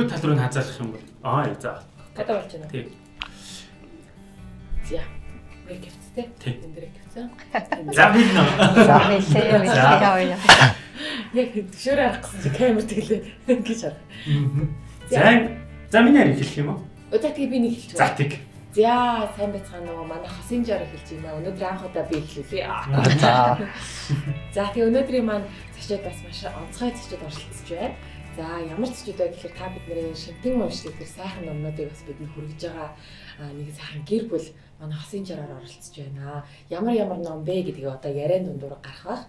нөгөө тал руу хазаалах юм бол аа за. Гадаа болж байна. Тий. За. Брейк хэвчтэй. Энэ брейк хэвчээ. За би нөө. За хэлээ хэлээ хоёо. Яг төвшөөр арах гэсэн чи камер тэглээ гэж харах. За за миний яриг хэлэх юм уу? Өдөө тэгээ би нэг хэлчих. За тэг. За сайн байцгаана нөгөө манай хосын жаар хэлж байна. Өнөөдөр анх удаа би хэллээ. За. За тэгээ өнөөдрийн маань зочид бас маш онцгой зочид оролцож байна. За ямар зочид вэ гэхээр та бидний шимтэн уншдаг тэр сайхан номнуудыг бас бидний хүргэж байгаа нэг сайхан гэр бүл манай хосын жаараар оролцож байна. Ямар ямар ном бэ гэдгийг одоо яриан дундуур гарах бах.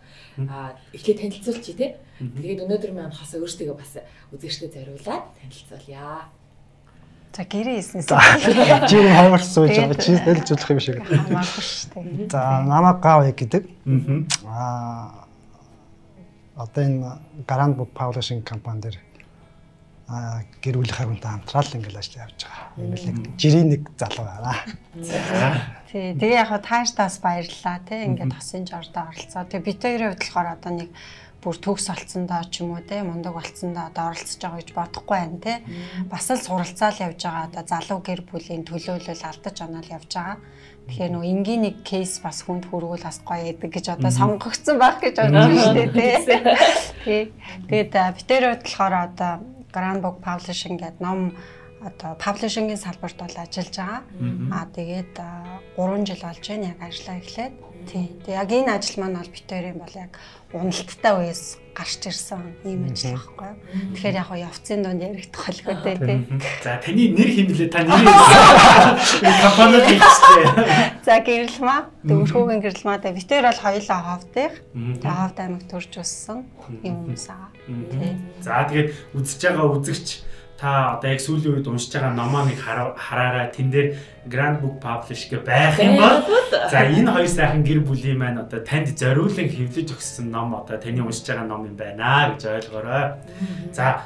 Аа эхлээд танилцуулчих тий. Тэгээд өнөөдөр маань хос өөртөө бас үзэгчдэд зориулаад танилцуулъя. За гэрээ хийснээс. Чи юм хавар сууж байгаа чи хэлж болох юм шиг. Хамаагүй шүү дээ. За намайг гав гэдэг. Аа. Одоо энэ Grand Book Publishing компани дээр гэр бүлийн харгуунтай хамтрал ингээл ажил явж байгаа. Энэ л нэг жирийн нэг залуу байна. Тий, тэгээ яг таашдаас баярлалаа тий. Ингээд тосын жордоо оролцоо. Тэгээ бид хоёрын хувьд болохоор одоо нэг бүр төгс олцсондоо ч юм уу те мундаг олцсондоо одоо оролцож байгаа гэж бодохгүй байна те бас л суралцаал явж байгаа одоо залуу гэр бүлийн төлөөлөл алдаж оноол явж байгаа тэгэхээр нөгөө энгийн нэг кейс бас хүнд хүргүүл бас гоё яадаг гэж одоо сонгогдсон байх гэж бодож байна шүү дээ тий. Тэгээд битэр бодлохоор одоо Grand Book Publishing гэдэг ном одоо publishing-ийн салбарт бол ажиллаж байгаа. Аа тэгээд 3 жил болж байна яг ажиллаа эхлээд. Тий. Тэг яг энэ ажил маань бол битэрийн бол яг уналттай үеэс гарч ирсэн ийм ажил байхгүй. Тэгэхээр яг явцын донд яригдах холгоо дээ тий. За таны нэр хэмлээ та нэрээ компанид хэлчихлээ. За гэрэлмаа дөрхөөгийн гэрэлмаа дээ битэр бол хоёулаа ховдих. Тэгээ ховд аймаг төрж өссөн юм хүмүүс аа. Тий. За тэгээд үзэж байгаа үзэгч та одоо яг сүүлийн үед уншиж байгаа номоо нэг хараараа тэн дээр Grand Book Publish гэх байх юм бол за энэ хоёр сайхан гэр бүлийн маань одоо танд зориулан хэвлэж өгсөн ном одоо таны уншиж байгаа ном юм байна гэж ойлгоорой. За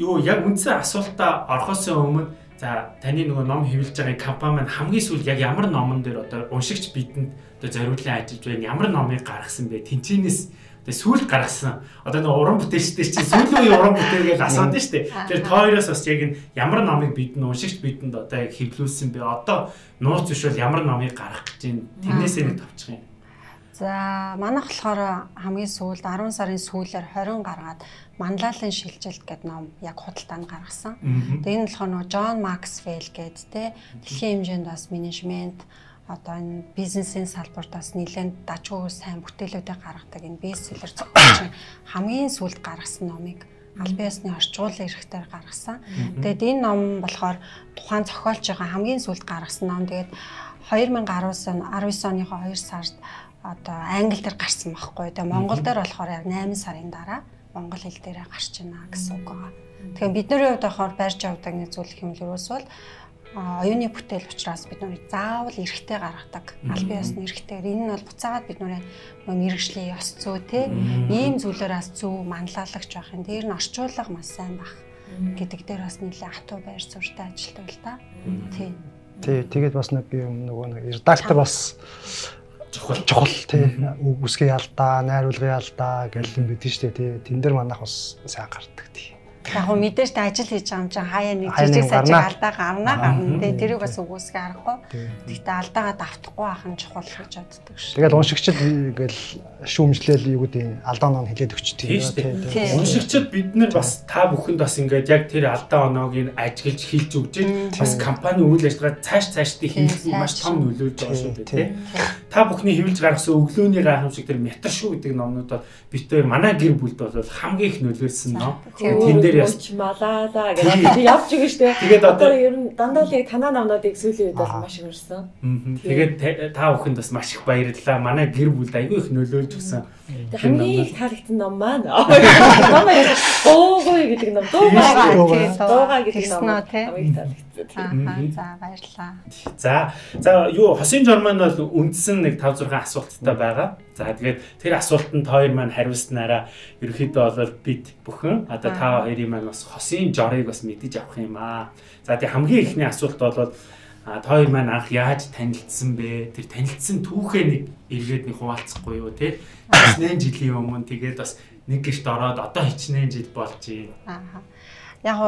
юу яг үндсэн асуултаа орохоос өмнө за таны нөгөө ном хэвлэж байгаа компани маань хамгийн сүүл яг ямар номон дээр одоо уншигч бидэнд одоо зориулан ажиллаж байна? Ямар номыг гаргасан бэ? Тэнцэнээс Тэгээ сүүл гаргасан. Одоо нэг уран бүтээлчтэй чинь сүүлийн үеийн уран бүтээлгээл асуудаг шүү дээ. Тэр тооёроос бас яг энэ ямар номыг бидэнд уншигч бидэнд одоо яг хэвлүүлсэн бэ? Одоо нууц биш бол ямар номыг гаргах гэж байна? Тэрнээсээ нэг товчих юм. За манайх болохоор хамгийн сүүлд 10 сарын сүүлээр 20 гаргаад Манлайлын шилжилт гэдэг ном яг худалдаанд гаргасан. Тэгээ энэ болохоор нөгөө Джон Максвелл гэдэг те дэлхийн хэмжээнд бас менежмент одоо энэ бизнесийн салбарт бас нэлээд дажгүй сайн бүтээлүүдээ гаргадаг энэ бестселлер зохиолч хамгийн сүлд гаргасан номыг албан ёсны орчуулгын эрэхтэр гаргасан. Тэгээд энэ ном болохоор тухайн зохиолч байгаа хамгийн сүлд гаргасан ном. Тэгээд 2019 он 19 оныхоо 2 сард одоо англи дээр гарсан байхгүй. Тэгээд монгол дээр болохоор яг 8 сарын дараа монгол хэл дээрээ гарч байна гэсэн үг байгаа. Тэгэхээр бидний хувьд болохоор барьж авдаг нэг зүйл хэмлэрээс бол оюуны бүтээл учраас бид нүрийг заавал эрэхтэй гаргадаг. Албан ёсны эрэхтэйгээр энэ нь бол буцаагаад бид нүрээ мэрэгжлийн ёс зүй те ийм зүйлээрээс зөв манлайлагч байх юм. Тэр нь орчуулга маш сайн байх гэдэг дээр бас нэлээд хатуу байр суурьтай ажилтдаг л да. Тий. Тий, тэгээд бас нэг юм нөгөө нэг редактор бас чухал чухал тий үсгийн алдаа, найруулгын алдаа гэл юм бидэн штэ тий. Тэн дээр манайх бас сайн гардаг тий. Яг хөө мэдээж та ажил хийж байгаа юм чинь хаяа нэг жижиг сажиг алдаа гарна гарна. Тэгээ тэрийг бас үгүйсгээ арахгүй. Гэхдээ алдаагаа давтахгүй нь чухал гэж боддог шүү. Тэгэл уншигчд ингээл шүүмжлээл юу гэдэг алдаа оноо хэлээд өчтдөг. Уншигчд бид нар бас та бүхэнд бас ингээд яг тэр алдаа оноог ажиглаж хэлж өгч бас компани үйл ажиллагаа цааш цаашдыг хийх маш том нөлөөлж байгаа шүү дээ тий. Та бүхний хэвлж гаргасан өглөөний гайхамшиг тэр мятар шүү гэдэг номнуудад бид тэр манай гэр бүлд бол хамгийн их нөлөөлсөн ном. Тэн дээр явж малаалаа гэж явж байгаа шүү дээ. Тэгээд одоо ер нь дандаа л танаа номнуудыг сүүлийн үед бол маш их уншсан. Тэгээд та бүхэнд бас маш их баярлалаа. Манай гэр бүлд аягүй их нөлөөлж өгсөн. Хамгийн их таалагдсан ном маань. Номоо дуугүй гэдэг ном. Дуугаа. Дуугаа гэдэг ном. Хамгийн таалагдсан. За баярлалаа. За за юу хосын жормон бол үндсэн нэг 5 6 асуулттай байгаа. За тэгээд тэр асуултанд хоёр маань хариулснараа ерөөхдөө бол бид бүхэн одоо та хоёрын маань бас хосын жорыг бас мэдэж авах юм аа. За тэгээд хамгийн ихний асуулт бол а та хоёр маань анх яаж танилцсан бэ? Тэр танилцсан түүхээ нэг эргээд нэг хуваалцахгүй юу те? Хичнээн жилийн өмнө тэгээд бас нэг гэрт ороод одоо хичнээн жил болж байна. Аа. Яг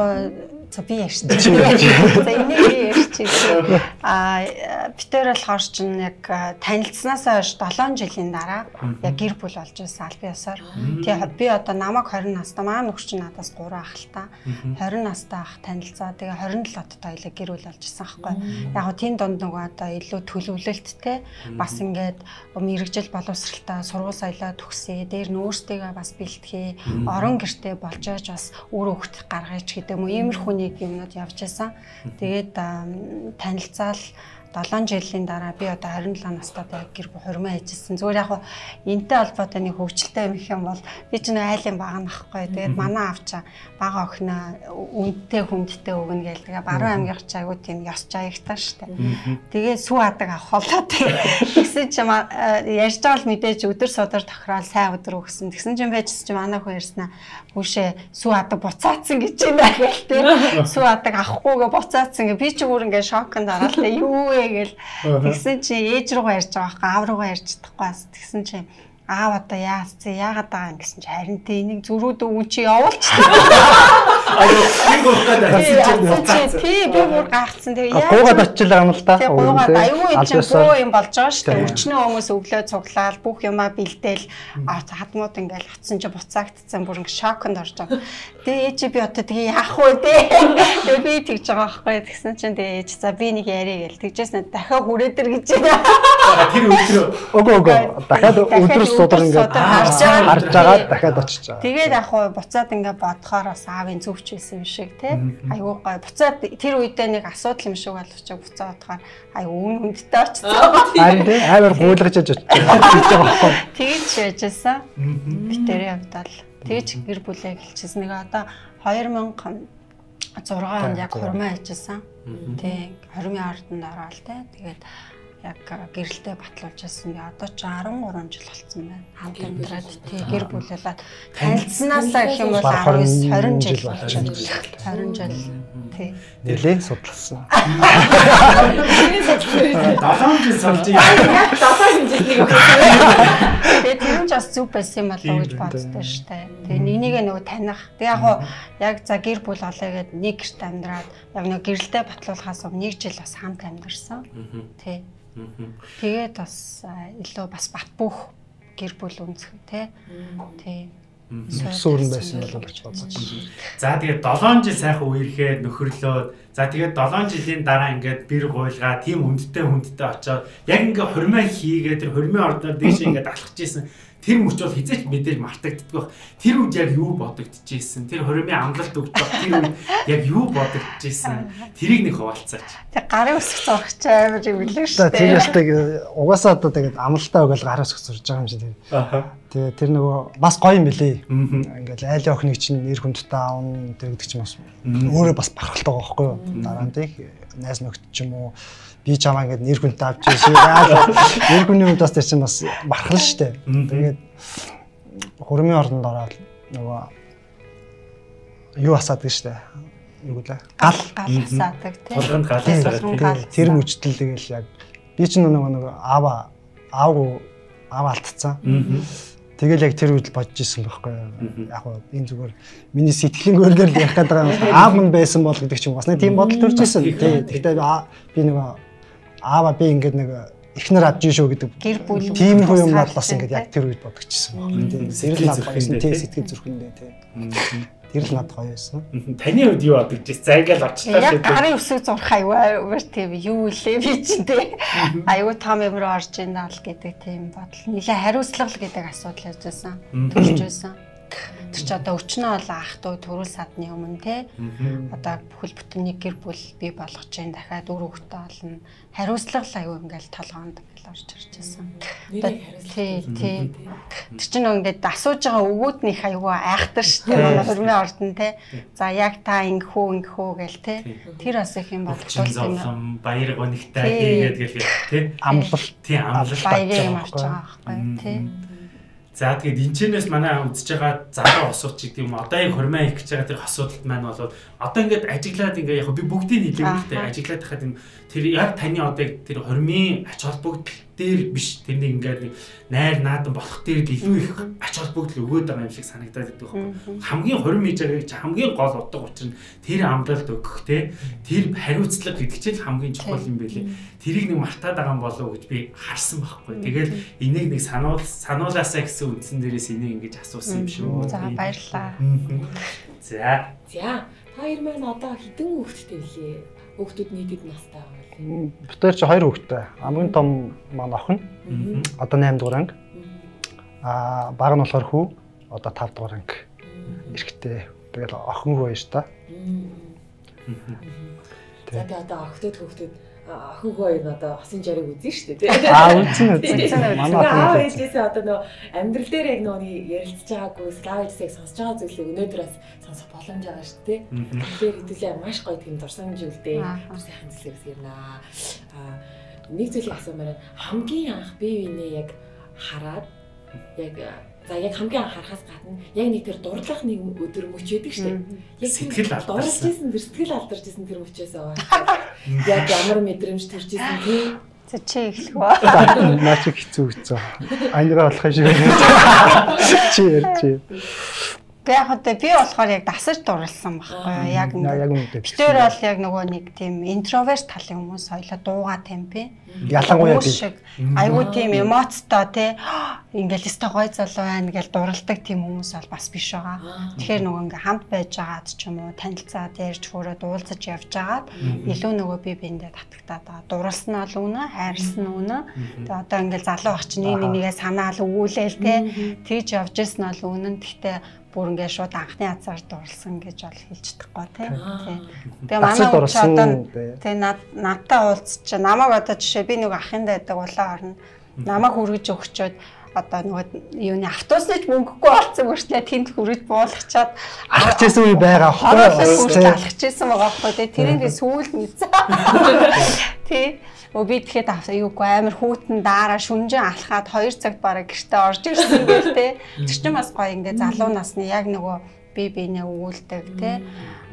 за би ярьж байна. За энийг би ярьж байна. Аа битээр болохоор чинь яг танилцсанаас хойш 7 жилийн дараа яг гэр бүл болж байсан аль биесаар. Тэгээ би одоо намайг 20 настай маа нөхөр чинь надаас 3 ах л та. 20 настай ах танилцаа. Тэгээ 27 одоо хоёлаа гэр бүл болж исэн аахгүй. Яг тийм донд нөгөө одоо илүү төлөвлөлттэй бас ингээд мэрэгжил боловсралтай сургууль соёлоо төгсөө. Дээр нөөцтэйгээ бас бэлтгэе. Орон гэртээ болж яаж бас үр хөвгт гаргаж гэдэг юм уу. Иймэрхүү нэг юмнууд явж байсан. Тэгээд танилцаал 7 жилийн дараа би одоо 27 настайдаа гэр бүл хормоо хийжсэн. Зүгээр яг энтэй холбоотой нэг хөвгчлээ юм их юм бол би ч нэг айлын баг нахгүй. Тэгээд манай авчаа бага охиноо үнэтэй хүндтэй өгнө гээл. Тэгээ баруун аймгийнх ч айгуу тийм ёс жаягтай штэ. Тэгээ сүү адаг авах болоо тэгсэн чи ярьж байгаа л мэдээж өдөр содор тохирол сайн өдөр өгсөн. Тэгсэн чинь байжс чи манай хүн ярьснаа хүүшээ сүү адаг буцаацсан гэж байна гээл тий. Сүү адаг авахгүйгээ буцаацсан гэ би ч өөр ингээ шокнд ороод юу вэ? гэл. Тэгсэн чи ээж руугаа ярьж байгаа байхгүй аав руугаа ярьж чадахгүй бас. Тэгсэн чи аав одоо яасан яагаад байгаа юм гэсэн чи харин тэ энийг зөрүүд өвөн чи явуулч. Аюу би гоогаад байсан. Тий би бүр гайхсан. Тэгээ яа. Гуугаад очилаа юм л та. Гуугаад аюу энэ чинь гоо юм болж байгаа шүү дээ. Өчнөө хүмүүс өглөө цуглаал бүх юмаа бэлдээл хадмууд ингээл атсан чи буцаагдцсан бүр ингээ шоконд орж байгаа. Тэгээ ээж би одоо тэгээ яах вэ дээ. Тэгээ би тэгж байгаа байхгүй. Тэгсэн чинь тэгээ ээж за би нэг яриа гээл. Тэгжээс нэ дахиад хүрээдэр гэж байна. Тэр өдрөө. Өгөө өгөө. Дахиад өдрөөс судар ингээд харж байгаа дахиад очиж байгаа. Тэгээд яг хуу буцаад ингээд бодохоор бас аавын зөвч байсан юм шиг тий. Айгуу гой. Буцаад тэр үедээ нэг асуудал юм шиг боловч буцаад бодохоор айгуу үн хүндтэй очсон. Харин тий амар гуйлгаж очиж байгаа байхгүй. Тэгэж байжсэн. Битэрийн явдал. Тэгэж гэр бүлээ гэлчихсэн. Нэг одоо 2000 6 онд яг хурмаа хийжсэн. Тий 20-ын арданд ороод тий. Тэгээд яг гэрэлтэй батлуулж байсан. Одоо ч 13 жил болсон байна. Хамт амьдраад тий гэр бүлэлээд танилцсанаасаа гэх юм бол 19 20 жил байна. 20 жил тий. Нэлээ судлсан. 7 жил суулж яг 7 жилийг Тэгээ тэр нь ч бас зүг байсан юм болоо гэж боддоо штэ. Тэгээ нэнийг нөгөө таних. Тэгээ яг яг за гэр бүл олё гэд нэг гэрт амьдраад яг нэг гэрэлтэй батлуулахаас өмнө нэг жил бас хамт амьдарсан. Тий. Тэгээд бас илүү бас бат бөх гэр бүл үнцэх тий. Тий. Сүрэн байсан болов гэж бодож. За тэгээд 7 жил сайхан үерхэд нөхөрлөөд за тэгээд 7 жилийн дараа ингээд бэр гуйлгаа тийм хүндтэй хүндтэй очоод яг ингээд хурмаа хийгээд тэр хурмын ордоор дээш ингээд алхаж исэн тэр мөч бол хизээч мэдээж мартагддаг байх. Тэр үед яг юу бодогдчихсэн? Тэр хоримын амлалт өгч байх тэр үед яг юу бодогдчихсэн? Тэрийг нэг хуваалцаач. Тэг гарын өсөх зурагч амар юм лээ шүү дээ. Тэр ястай угаасаа одоо тэгээд амлалтаа өгөөл гарын өсөх зурж байгаа юм шиг тийм. Аа. Тэгээ тэр нөгөө бас гоё юм билий. Ингээл айлын охиныг чинь нэр хүндтэй аавн тэр гэдэг чинь бас өөрөө бас бахархалтай байгаа байхгүй юу? Дараа нь тийм найз нөхд ч юм уу би чамаа ингээд нэр хүнтэй авч ирсэн. Нэр хүнний хувьд бас тэр чинь бас бархал штэ. Тэгээд хөрмийн ордонд ороод нөгөө юу асаадаг штэ. Юу гэлээ? Гал гал асаадаг тийм. Толгонд гал асаадаг. Тэр мөчтөл тэгэл яг би чинь нөгөө нөгөө аава аав аав алдцсан. Тэгэл яг тэр үед л бодож исэн байхгүй. Яг нь энэ зүгээр миний сэтгэлийн өөргөр л ярих гэдэг юм. Аав нь байсан бол гэдэг чинь бас нэг тийм бодол төрж исэн. Тий. Гэхдээ би нөгөө аава би ингээд нэг эхнэр авч шүү гэдэг гэр бүл тийм юм бол бас ингээд яг тэр үед бодогчсон байна. Тийм надад байсан тийм сэтгэл зүрхэндээ тийм. Тэр л надад гоё байсан. Таны хувьд юу бодож байна? За ингээд очлаа шүү. Яг гарын өсөг зурх аюу тийм юу илээ би чинь тийм. Аюу том юм руу орж ийн даа л гэдэг тийм бодол. Нилээ хариуцлага гэдэг асуудал явж байсан. Төрж байсан. Тэр чи одоо өчнөө бол ах トゥ төрөл садны өмнө те одоо бүхэл бүтэн нэг гэр бүл бий болгож जैन дахиад үр хөвгтөө олно. Хариуцлага л аюу ингээл толгоонд ингээл орж ирж байсан. Тий, тий. Тэр чинь ингээд асууж байгаа өгөөднийх аюу айхтар шүү дээ. Манай хөрмийн ордон те. За яг та ингэхүү ингэхүү гээл те. Тэр бас их юм болчихвол тийм баяр гонигтай хийгээд гээл те. Амлалт. Тий, амлалт баярыг авч байгаа байхгүй тий. За тэгээд энэчнээс манай үзэж байгаа залуу хосууд ч гэдэг юм одоо яг хормоо их гэж байгаа тэр асуудалт маань бол одоо ингээд ажиглаад ингээ яг би бүгдийг нийлээ гэхдээ ажиглаад хахад энэ тэр яг таны одоо тэр хормын ач холбогдолд дээр биш тэрнийг ингээд нэг найр наадан болох дээр илүү их ач холбогдол өгөөд байгаа юм шиг санагдаад байдаг байхгүй. Хамгийн 20 мижагийг хамгийн гол утга учир нь тэр амралт өгөх те тэр хариуцлага гэдэг чинь хамгийн чухал юм байлээ. Тэрийг нэг мартаад байгаа юм болов уу гэж би харсан байхгүй. Тэгэл энийг нэг сануул сануулаасаа гэсэн үндсэн дээрээс энийг ингэж асуусан юм шүү. За баярлалаа. За. За Хоёр маань одоо хэдэн хүүхэдтэй вэ? Хүүхдүүд нийтэд настай байгаа юм. Битээр чи хоёр хүүхэдтэй. Хамгийн том маань охин. Одоо 8 дугаар анги. Аа баг нь болохоор хүү. Одоо 5 дугаар анги. Эрэгтэй. Тэгэл охин хүү байж та. За тэгээ одоо охтод хүүхдүүд охин хоёр нь одоо хосын жарыг үзэн шүү дээ. Аа үзэн үзэн. Манай аав ээжээсээ одоо нөө амьдрал дээр яг нөө ярилцж байгаагүй слав ээжсийг сонсож байгаа зүйлийг өнөөдөр бас сонсох боломж байгаа шүү дээ. Тэгэхээр хэдүүлээ маш гоё тийм дурсамж үлдээ. Сайхан зүйлээ бас ярина. Аа нэг зүйлийг асуумаар хамгийн анх бие биенээ яг хараад яг За яг хамгийн анхаарахаас гадна яг нэг тэр дурлах нэг өдөр мөч байдаг шүү дээ. Яг сэтгэл. Дурлж исэн тэр сэтгэл алдарч исэн тэр мөчөөс аваа. Яг ямар мэдрэмж төрж исэн тий. За чи эхлэх үү? Наач хэцүү хэцүү. Анираа болох юм шиг. Чи ярьж. Гэхдээ яг одоо би болохоор яг дасаж дурлсан байхгүй яг. Битээр бол яг нөгөө нэг тийм интроверт талын хүмүүс соёлоо дууга темпи. Ялангуяа би. Айгуу тийм эмоцтой те ингээл өстой гой залуу байна гэж дурладаг тийм хүмүүс бол бас биш байгаа. Тэгэхээр нөгөө ингээ хамт байж байгаад ч юм уу танилцаад ярьж хөөрөд уулзаж явж байгаад илүү нөгөө би биэндээ татагтаад байгаа. Дурлсан нь үнэ, хайрлсан нь үнэ. Тэгээ одоо ингээл залуу ах чинь нэг нэгээ санаал өгүүлээл те тэгж явж ирсэн нь үнэ. Гэхдээ бүр ингээ шууд анхны азар дурлсан гэж бол хэлж чадахгүй тий. Тэгээ манай ууч одоо тий надтай уулзч намайг одоо жишээ би нэг ахын дайдаг улаан орно. Намайг хүргэж өгчөөд одоо нөгөө юуны автобусныч мөнгөгүй болсон мөртлөө тэнд хүрэж буулгачаад алхаж исэн үе байгаа аахгүй алхаж исэн байгаа аахгүй тий. Тэрийг сүүл мэдсэн. Тий Өө би тэгэхэд аюугүй амар хүүтэн дараа шүнжэн алхаад 2 цагт бараг гэртээ орж ирсэн гэл те. Тэр чинь бас гоё ингээ залуу насны яг нөгөө би бинээ өгүүлдэг те.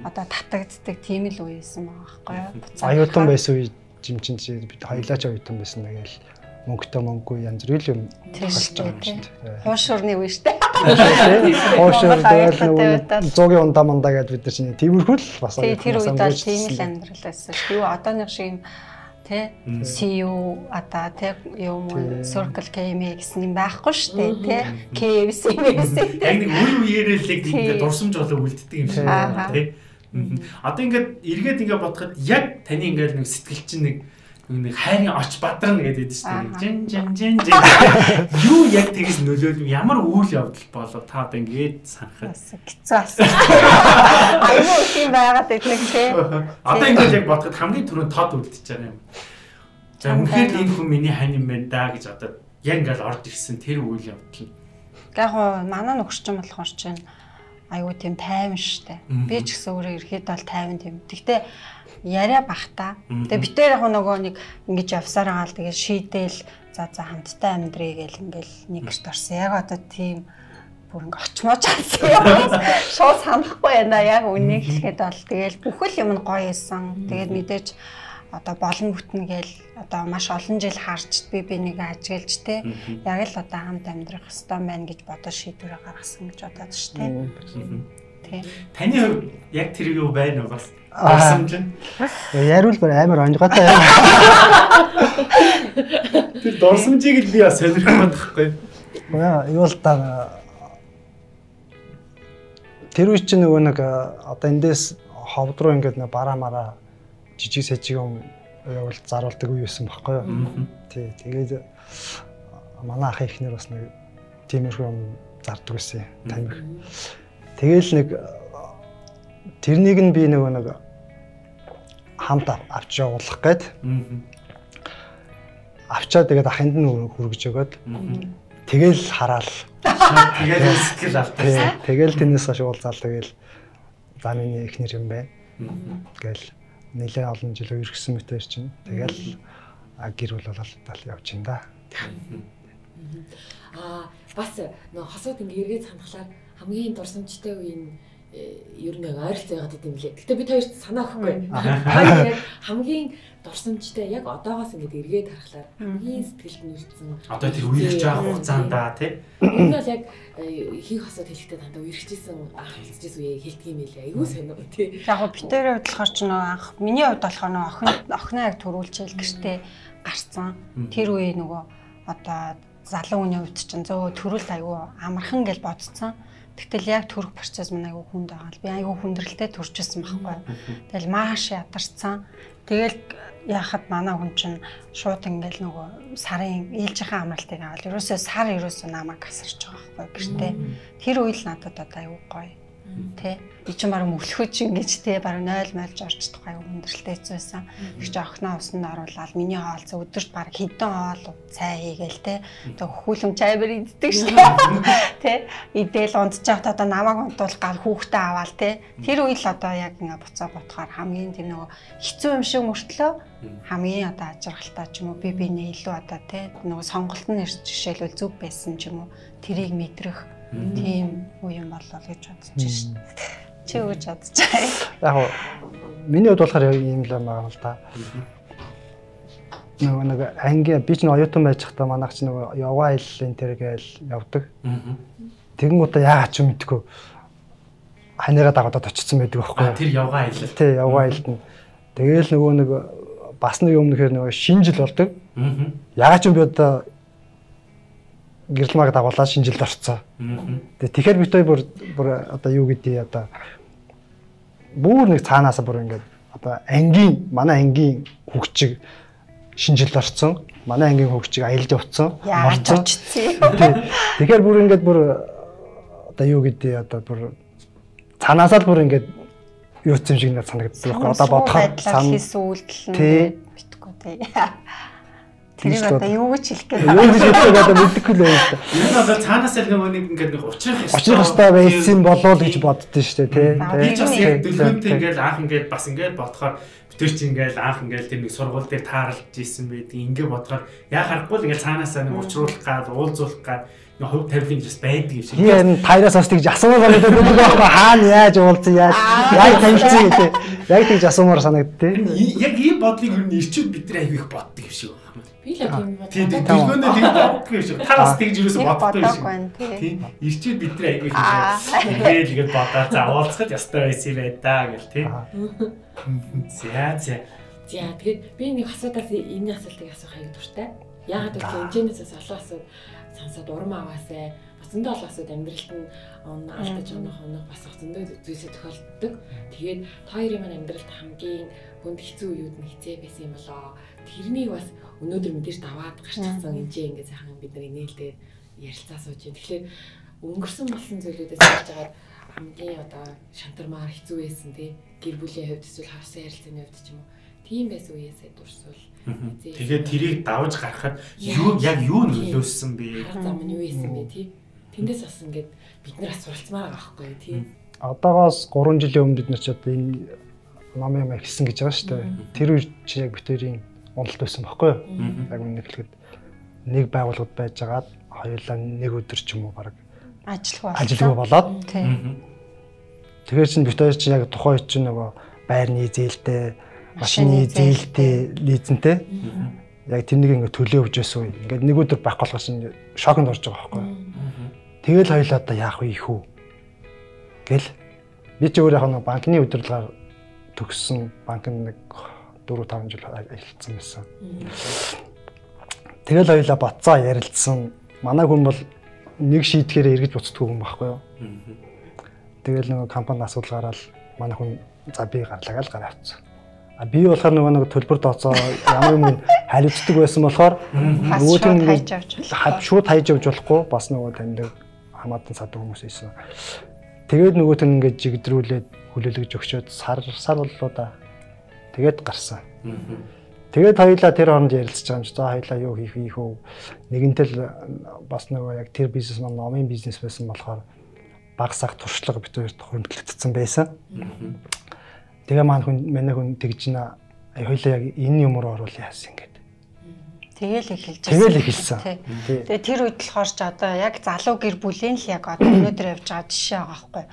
Одоо татагддаг тийм л үесэн байгаа байхгүй юу? Аюутан байсан үе жимчин чи бид хоёлаач аюутан байсан тэгэл мөнгөтэй мөнгөгүй янз бүр юм болж байгаа шүү дээ. Хуушурны үе шүү дээ. Хуушур тэгэл зуугийн ундаа мандаа гэдээ бид нар чинь тиймэрхүү л бас тэр үед бол тийм л амьдрал байсан. Юу одооных шиг юм тий CU ата тий юм Circle K-м гэсэн юм байхгүй шүү дээ тий KFC гэсэн. Яг нэг үе үеэрээ л ингээд дурсамж болоо үлддэг юм шиг тий. Одоо ингээд эргээд ингээд бодоход яг таны ингээд нэг сэтгэл чинь нэг нэг хайрын оч бадрна гэдэг шүү дээ. Жин жин жин жин. Юу яг тэгээс нөлөөлөв ямар үйл явдал болов та одоо ингээд санахад хэцүү асуу. Аюу тийм байгаад идэх тий. Одоо ингээд яг бодоход хамгийн түрүүнд тод үлдчихэж байгаа юм. За үнэхээр энэ хүн миний хань юм байна да гэж одоо яг ингээд орж ирсэн тэр үйл явдал. Яг гоо манай нөхөрчин болохоор чинь аюу тийм тайван штэ. Би ч гэсэн өөрөө ирэхэд бол тайван тийм. Гэхдээ яриа бахта. Тэгээ битээр яг нөгөө нэг ингэж явсаар байгаа л тэгээ шийдээл за за хамттай амьдрий гэл ингээл нэг гэрт орсон. Яг одоо тийм бүр ингээ очмооч алсан. Шууд санахгүй байна. Яг үнийг хэлэхэд бол тэгээл бүхэл юм нь гоё исэн. Тэгээд мэдээж одоо болон бүтнэ гээл одоо маш олон жил харж би би нэг ажиглж те яг л одоо хамт амьдрах хэвээр байна гэж бодож шийдвэрээ гаргасан гэж бодоод ш те. Таны хувьд яг тэр юу байна уу бас Авсан чинь. Яриул бүр амар онжгоотой. Тэр дурсамжийг л би бас сонирхоод байхгүй. Яа, юу л та Тэр үе чинь нөгөө нэг одоо эндээс ховд руу ингээд нэг бараа мараа жижиг сажиг юм явуул заруулдаг үе байсан байхгүй юу? Тий, тэгээд манай ах ихнэр бас нэг тиймэрхүү юм зардаг байсан. Тамиг. Тэгээл нэг тэрнийг нь би нөгөө нэг хамт авч явуулах гээд авчаа тэгээд ахынд нь хүргэж өгөөд тэгэл хараал тэгэл сэтгэл алдсан. Тэгэл тэрнээс хойш уулзаал тэгэл за миний ихнэр юм байна. Тэгэл нэлээ олон жил үргэсэн мэтэр чинь тэгэл гэр бүл болол тал явж ин да. Аа бас нөө хосууд ингээ эргээд хандхлаар хамгийн дурсамжтай үе нь ер нь яг ойролцоо яагаад гэдэм блэ. Гэтэ бид хоёр санаа өгөхгүй. Хоёр яг хамгийн дурсамжтай яг одоогоос ингээд эргээд харахаар хамгийн сэтгэлд нэрсэн. Одоо тэр үерч байгаа хугацаанда тий. Энэ бол яг хийх хосод хэлэхдээ дандаа үерчжсэн анх хэлчихсэн үе хэлдэг юм лээ. Айгуу сонио тий. Яг го битэрийн хувьд болохоор ч нөө анх миний хувьд болохоор нөө охин охиноо яг төрүүлчихэл гэртээ гарцсан. Тэр үе нөгөө одоо залуу хүний хувьд ч зөө төрүүлт айгүй амархан гэж бодцсон. Тэгтэл яг төрөх процесс мань айгүй хүнд байгаа л би айгүй хүндрэлтэй төрчихсөн байхгүй. Тэгэл маш ядарсан. Тэгэл яхад манай хүн чинь шууд ингээл нөгөө сарын ээлжийнхээ амралтыг аваад ерөөсөө сар ерөөсөө намайг гасарч байгаа байхгүй гэртээ. Тэр үйл надад одоо айгүй гоё Тэ. Би ч баг мөвлөхөж ингэж тэ баг 0 майлж орчдох аюу хүндрэлтэй хэцүүсэн. Тэг чи охноо усанд оруулаад миний хоолц өдөрт баг хэдэн хоол цай хийгээл тэ. Тэг хөхүүлэн чай бэр иддэг шүү. Тэ. Идэл унтчих та одоо намайг унтуул гал хүүхдээ аваал тэ. Тэр үйл одоо яг ингээ буцаа ботхоор хамгийн тэр нөгөө хэцүү юм шиг мөртлөө хамгийн одоо ажиргалтай ч юм уу би бинээ илүү одоо тэ нөгөө сонголт нь жишээлбэл зөв байсан ч юм уу тэрийг мэдрэх тийм үе юм болол гэж бодож шин. Чи гэж бодож байгаа? Яг миний хувьд болохоор ийм л юм аа л да. Нөгөө нэг анги би ч нэг оюутан байж хата манайх ч нөгөө яваа аяллаа энэ гээл явдаг. Тэгэн удаа яагаад ч мэдгүй ханийгаа дагуудад очсон байдаг байхгүй? Тэр явгаа аялал. Тий, явгаа аялал нь. Тэгээл нөгөө нэг бас нэг юм нэхэр нөгөө шинжил болдог. Яагаад ч юм би одоо гэрэлмаг дагуулаад шинжилд орцсон. Тэгээ тэгэхээр бит бүр бүр одоо юу гэдээ одоо бүр нэг цаанаас бүр ингээд одоо ангийн манай ангийн хөгжиг шинжилд орцсон. Манай ангийн хөгжиг аялд явцсан. Орцсон. Тэгэхээр бүр ингээд бүр одоо юу гэдээ одоо бүр цаанаасаа л бүр ингээд юу ч юм шиг надад санагддаг одоо бодохоор цаана хийсэн үйлдэл нь битггүй тий. Тэрийг одоо юу гэж хэлэх гээд юу гэж хэлэх одоо мэдэхгүй л байна шүү дээ. Энэ бол цаанаас л нэг ингээд нэг учрах ёстой. Учрах ёстой байсан болоо л гэж боддөө шүү дээ, тий. Би ч бас яг дэлгүүртэй ингээд анх ингээд бас ингээд бодохоор тэр чи ингээл анх ингээл тэр нэг сургууль дээр таарлж исэн байдаг. Ингээ бодохоор яа харахгүй л ингээл цаанаасаа нэг учруулах гад, уулзуулах гад нэг хувь тавилын жис байдаг юм шиг. Энэ тайраас бас тэгж асуумаар санагдаад байдаг байхгүй хаана яаж уулзсан яаж яг танилцсан гэдэг. Яг тэгж асуумаар санагдтыг. Яг ийм бодлыг ер нь ирчүүд бид нар аяг их боддог юм шиг байна. Би л яг юм боддог. Тийм дэлгөөндөө боддог юм шиг. Та бас тэгж юусоо боддог юм шиг. Тийм ирчүүд бид нар аяг их ингээл ингээд бодоо за уулзахад ёстой байсан юм байна да гэл тийм. За за. За тэгээд би нэг асуудаас энэ асуултыг асуух аяг дуртай. Яагаад гэвэл энэчнээс олон асууд сонсоод урам аваасаа зөндөө олон асууд амьдралд нь алдаж онох онох бас зөндөө зүйлсээ тохиолддог. Тэгээд хоёрын маань амьдралд хамгийн хүнд хэцүү үеуд нь хизээ байсан юм болоо. Тэрнийг бас өнөөдөр мэдээж даваад гарчихсан энэжээ ингээд сайхан бид нар нээлтээр ярилцаа сууж байна. Тэгэхээр өнгөрсөн болсон зүйлүүдээс харж байгаа хамгийн одоо шантармаар хэцүү байсан тий. Гэр бүлийн хувьд эсвэл хавсан ярилцааны хувьд ч юм уу. Тийм байсан үеэсээ дурсвал. Тэгээд тэрийг давж гарахад юу яг юу нөлөөсөн бэ? Зам нь юу исэн бэ тий? Тэндээс бас ингээд бид нар асуулцмаар байгаа байхгүй тий? Одоогоос 3 жилийн өмнө бид нар ч одоо энэ ном юм хийсэн гэж байгаа шүү дээ. Тэр үе чи яг битэрийн уналт байсан байхгүй юу? Яг үнэ хэлэхэд нэг байгууллагад байжгаад хоёулаа нэг өдөр ч юм уу баг ажиллах ажилгүй болоод. Тэгэхээр чин бит хоёр чинь яг тухайн үед чинь нөгөө байрны зээлтэй машины зээлтэй. лизэнтэй яг тэрнийг ингээ төлөө өгч байсан үе. Ингээд нэг өдөр байхгүй болгож чинь шоконд орж байгаа байхгүй. Тэгэл хоёлаа одоо яах вэ ихүү? Гэл? Би ч өөр яг нэг банкны удирдлагаар төгссөн банк нэг 4 5 жил ажилласан байсан. Тэгэл хоёлаа боцоо ярилцсан. Манай хүн бол нэг шийдэхээр эргэж буцдаггүй хүн байхгүй юу. Тэгэл нэг компани асуудал гараад манай хүн за би гарлаа гал гараа авчихсан. А би болохоор нөгөө нэг төлбөр тооцоо ямар юм хариуцдаг байсан болохоор нөгөө тийм ингээд шууд хайж явж болохгүй бас нөгөө таньдаг хамаатан садаг хүмүүс ийсэн. Тэгээд нөгөө тэн ингээд жигдрүүлээд хүлээлгэж өгчөөд сар сар боллоо да. Тэгээд гарсан. Тэгээд хоёлаа тэр хооронд ярилцж байгаа юм чи. За хоёлаа юу хийх хийх үү? Нэгэнтэй л бас нөгөө яг тэр бизнес маань номын бизнес байсан болохоор баг сах туршлага бит хоёрт хөндлөгдсөн байсан. Тэгээ маань хүн манай хүн тэгж нэ хоёлаа яг энэ юм руу оруулах яасан ингээд. Тэгэл эхэлж байсан. Тэгэл эхэлсэн. Тэгээ тэр үед болохоор ч одоо яг залуу гэр бүлийн л яг одоо өнөөдөр явж байгаа жишээ байгаа байхгүй.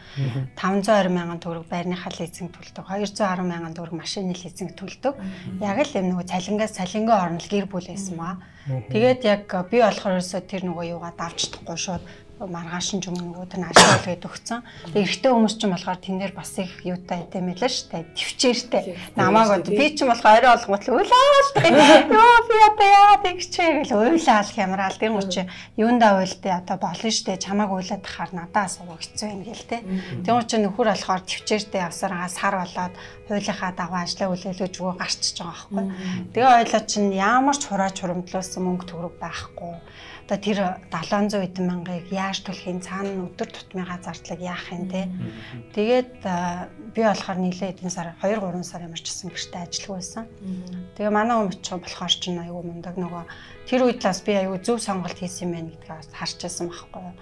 520 мянган төгрөг байрныхаа лизинг төлдөг. 210 мянган төгрөг машины лизинг төлдөг. Яг л юм нөгөө цалингаас цалингийн орнол гэр бүл байсан маа. Тэгээд яг би болохоор ерөөсө тэр нөгөө юугаа давж чадахгүй шууд маргааш нь ч юм уу нөгөө ашиглал гээд өгцөн. Тэгээ эрэгтэй хүмүүс ч юм болохоор тэнээр бас их юутай байлаа шүү дээ. Төвчээртэй. Намааг одоо би ч юм болохоор орой олгомт л уйлаал. Йоо би одоо яа тэгчээ гэл уйлаал хямраал. Мөр чи юундаа уйлдээ одоо болно дээ. Чамааг уйлаад тахаар надаа асуу хэцүү юм гээл те. Мөр чи нөхөр болохоор төвчээртэй авсараа сар болоод хуулийнхаа дагуу ажлаа хүлээлгэж өгөө гарчиж байгаа байхгүй. Тэгээ ойлоо чинь ямар ч хураач хуримтлуулсан мөнгө төгрөг байхгүй одоо тэр 700 эдэн мянгаыг яаж төлөхийн цаана өдөр тутмынхаа зардлыг яах юм те. Тэгээд би болохоор нийлээ эдэн сар 2 3 сар ямар ч гэсэн гэртээ ажиллах байсан. Тэгээ манай хүн очих болохоор ч аюу мундаг нөгөө тэр үед л бас би аюу зөв сонголт хийсэн юм байна гэдгийг харчихсан байхгүй юу.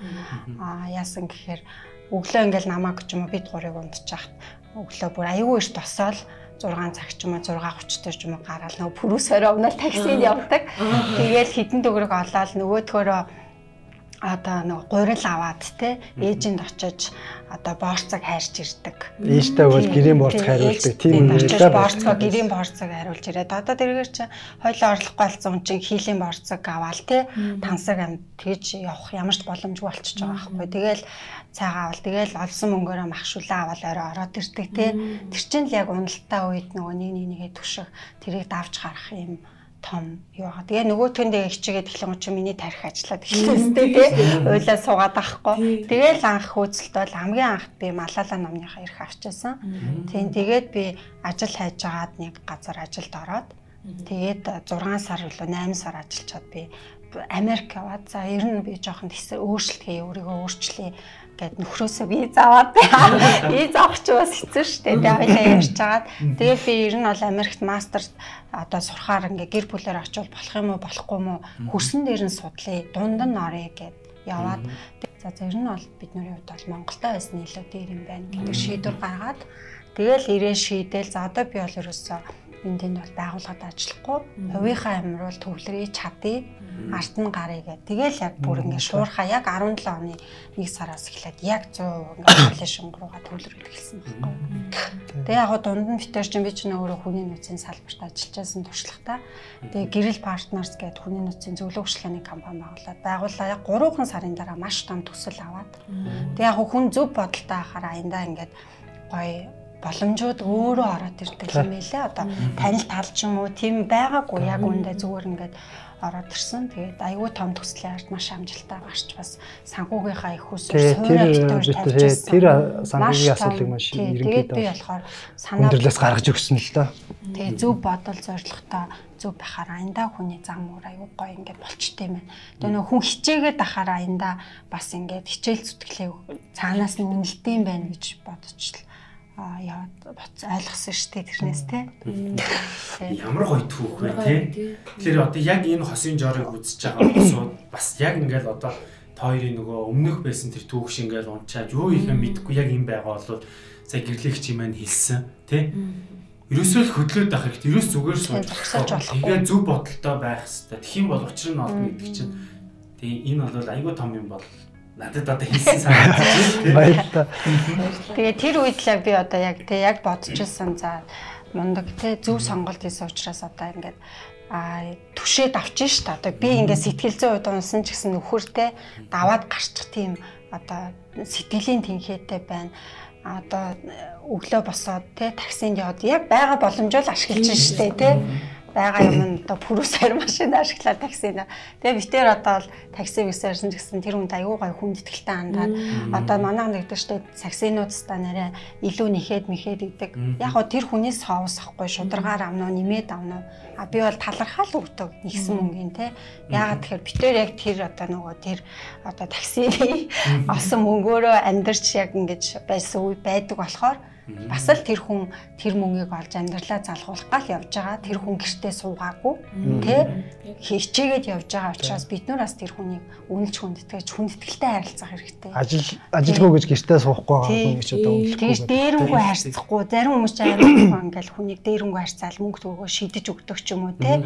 Аа яасан гэхээр өглөө ингээл намайг ч юм уу бид гурыг унтчих. Өглөө бүр аюу их тосоол 6 цаг ч юм уу 6:30 дээр ч юм уу гараал. Нөгөө пүрүүс орой өмнө таксид явдаг. Тэгээд хідэн төгрөг олоод нөгөөдхөөрөө одоо нэг гурил аваад те ээжинд очиж одоо борцог хайрч ирдэг. Ээжтэй бол гэрийн борцог хариулдаг тийм үү? Тэгээд борцоо гэрийн борцог хариулж ирээд одоо тэргээр чи хоёлоо орлохгүй болсон чинь хийлийн борцог аваал те тансаг амт тэгж явах ямар ч боломжгүй болчихж байгаа байхгүй. Тэгэл цаагаа авал тэгэл олсон мөнгөөрөө махшуулаа авал орой ороод ирдэг те. Тэр чинь л яг уналтаа үед нөгөө нэг нэгээ түших тэрийг давж гарах юм том юу байгаа. Тэгээ нөгөөтгөндөө хичээгээд эхлэн чи миний тарих ажиллаад эхэлсэнтэй тий. Уйлаа суугаад байхгүй. Тэгээл анх хөөцөлт бол хамгийн анх би Малала номныхаа ирэх авчаасан. Тийм тэгээд би ажил хайж агаад нэг газар ажилд ороод тэгээд 6 сар үлээ 8 сар ажиллачаад би Америк яваад за ер нь би жоохон тэсэр өөрчлөлт хийе өөрийгөө өөрчлөе гэд нөхрөөсөө виз аваад виз авах ч бас хэцүү шүү дээ. Тэгээ хоёлаа ярьж агаад тэгээ би ер нь бол Америкт мастер одоо сурахаар ингээ гэр бүлээр очивол болох юм уу болохгүй юм уу? Хөрсөн дээр нь судлаа дунд нь орё гэд яваад. За ер нь бол бидний хувьд бол Монголтой байсан илүү дээр юм байна. Гэдэг шийдвэр гаргаад тэгэл ирээ шийдэл за одоо би бол ерөөсөө энд тэнд бол байгууллагад ажиллахгүй. Хувийнхаа амир бол төвлөрий чадъя. Арт нь гарыг гэ. Тэгэл яг бүр ингээд шуурхаа яг 17 оны 1 сараас эхлээд яг 100% ингээд коллеж руугаа төвлөрөд эхэлсэн байхгүй. Тэгээ яг дунд нь битэр чинь би ч нөгөө хүний нөөцийн салбарт ажиллаж байсан туршлагатай. Тэгээ гэрэл партнерс гэдэг хүний нөөцийн зөвлөгөө хөшлөний компани байгуулад байгууллаа яг 3хан сарын дараа маш том төсөл аваад. Тэгээ яг хүн зөв бодолтой ахаар аяндаа ингээд гоё боломжууд өөрөө ороод ирдэг юм элэ одоо танил тал ч юм уу тийм байгаагүй яг үндэ зүгээр ингээд ороод ирсэн. Тэгээд айгүй том төслийн ард маш амжилттай гарч бас санхүүгийнхаа их усээр суурь битүүр тавьчихсан. Тэр санхүүгийн асуудлыг маш ерөнхийдөө тэгээд би болохоор санаа өндөрлөөс гаргаж өгсөн л доо. Тэгээд зөв бодол зорилготой зөв бахаар аянда хүний зам мөр аюу гой ингээд болчтой юм байна. Тэгээ нөх хүн хичээгээд ахаар аянда бас ингээд хичээл зүтгэлээ цаанаас нь үнэлдэм байна гэж бодчихлоо а яваад боц ойлгосон шүү дээ тэрнээс те. Ямар гоё түүх вэ те. Тэгэхээр одоо яг энэ хосын жорыг үзэж байгаа босууд бас яг ингээл одоо тойрын нөгөө өмнөх байсан тэр түүх шиг ингээл унчаад юу их юм мэдгүй яг юм байгаа бол сая гэрлэгч юм байна хэлсэн те. Ерөөсөө л хөдлөөд байх хэрэгтэй. Ерөөс зүгээр сууж тэгээ зөв бодолтой байх хэрэгтэй. Юм бол учир нь олно гэдэг чинь. Тэгээ энэ бол айгүй том юм бол надад одоо хийсэн санагдаж байна. Тэгээ тэр үед л би одоо яг тэг яг бодчихсон. За мундаг те зөв сонголт хийсэн учраас одоо ингээд а түшээд авчин ш та одоо би ингээд сэтгэл зүйн үед унсан ч гэсэн нөхөртэй даваад гарчих тийм одоо сэтгэлийн тэнхээтэй байна. Одоо өглөө босоод те таксинд яваад яг байгаа боломжоо л ашиглаж штэ те байгаа юм одоо пүрүүсээр машин ашиглаад таксина. Тэгээ битээр одоо л такси висэрсэн ч гэсэн тэр хүнд аюу гай хүнд итгэлтэй хандаад одоо манайх нэгдэг штэ таксинууд ста нэрэ илүү нэхэд мэхэд идэг. Яг гоо тэр хүнээс соос ахгүй шударгаар авнаа нэмээд авнаа. А би бол талархаал өгдөг нэгсэн мөнгөний те. Яагаад тэгэхээр битээр яг тэр одоо нөгөө тэр одоо таксины олсон мөнгөөрөө амьдарч яг ингэж байсан үе байдаг болохоор Бас л тэр хүн тэр мөнгийг олж амьдралаа залгуулах гал явж байгаа. Тэр хүн гэртээ суугаагүй. Тэ? Хичээгээд явж байгаа учраас бид нар бас тэр хүнийг үнэлж хүндэтгэж хүндэтгэлтэй харилцах хэрэгтэй. Ажил ажилгүй гэж гэртээ суухгүй байгаа хүн гэж одоо үнэлэхгүй. Тэгэж дээрэнгүй харьцахгүй. Зарим хүмүүс аймаг ингээл хүнийг дээрэнгүй харьцаал мөнгө төгөө шидэж өгдөг ч юм уу тэ?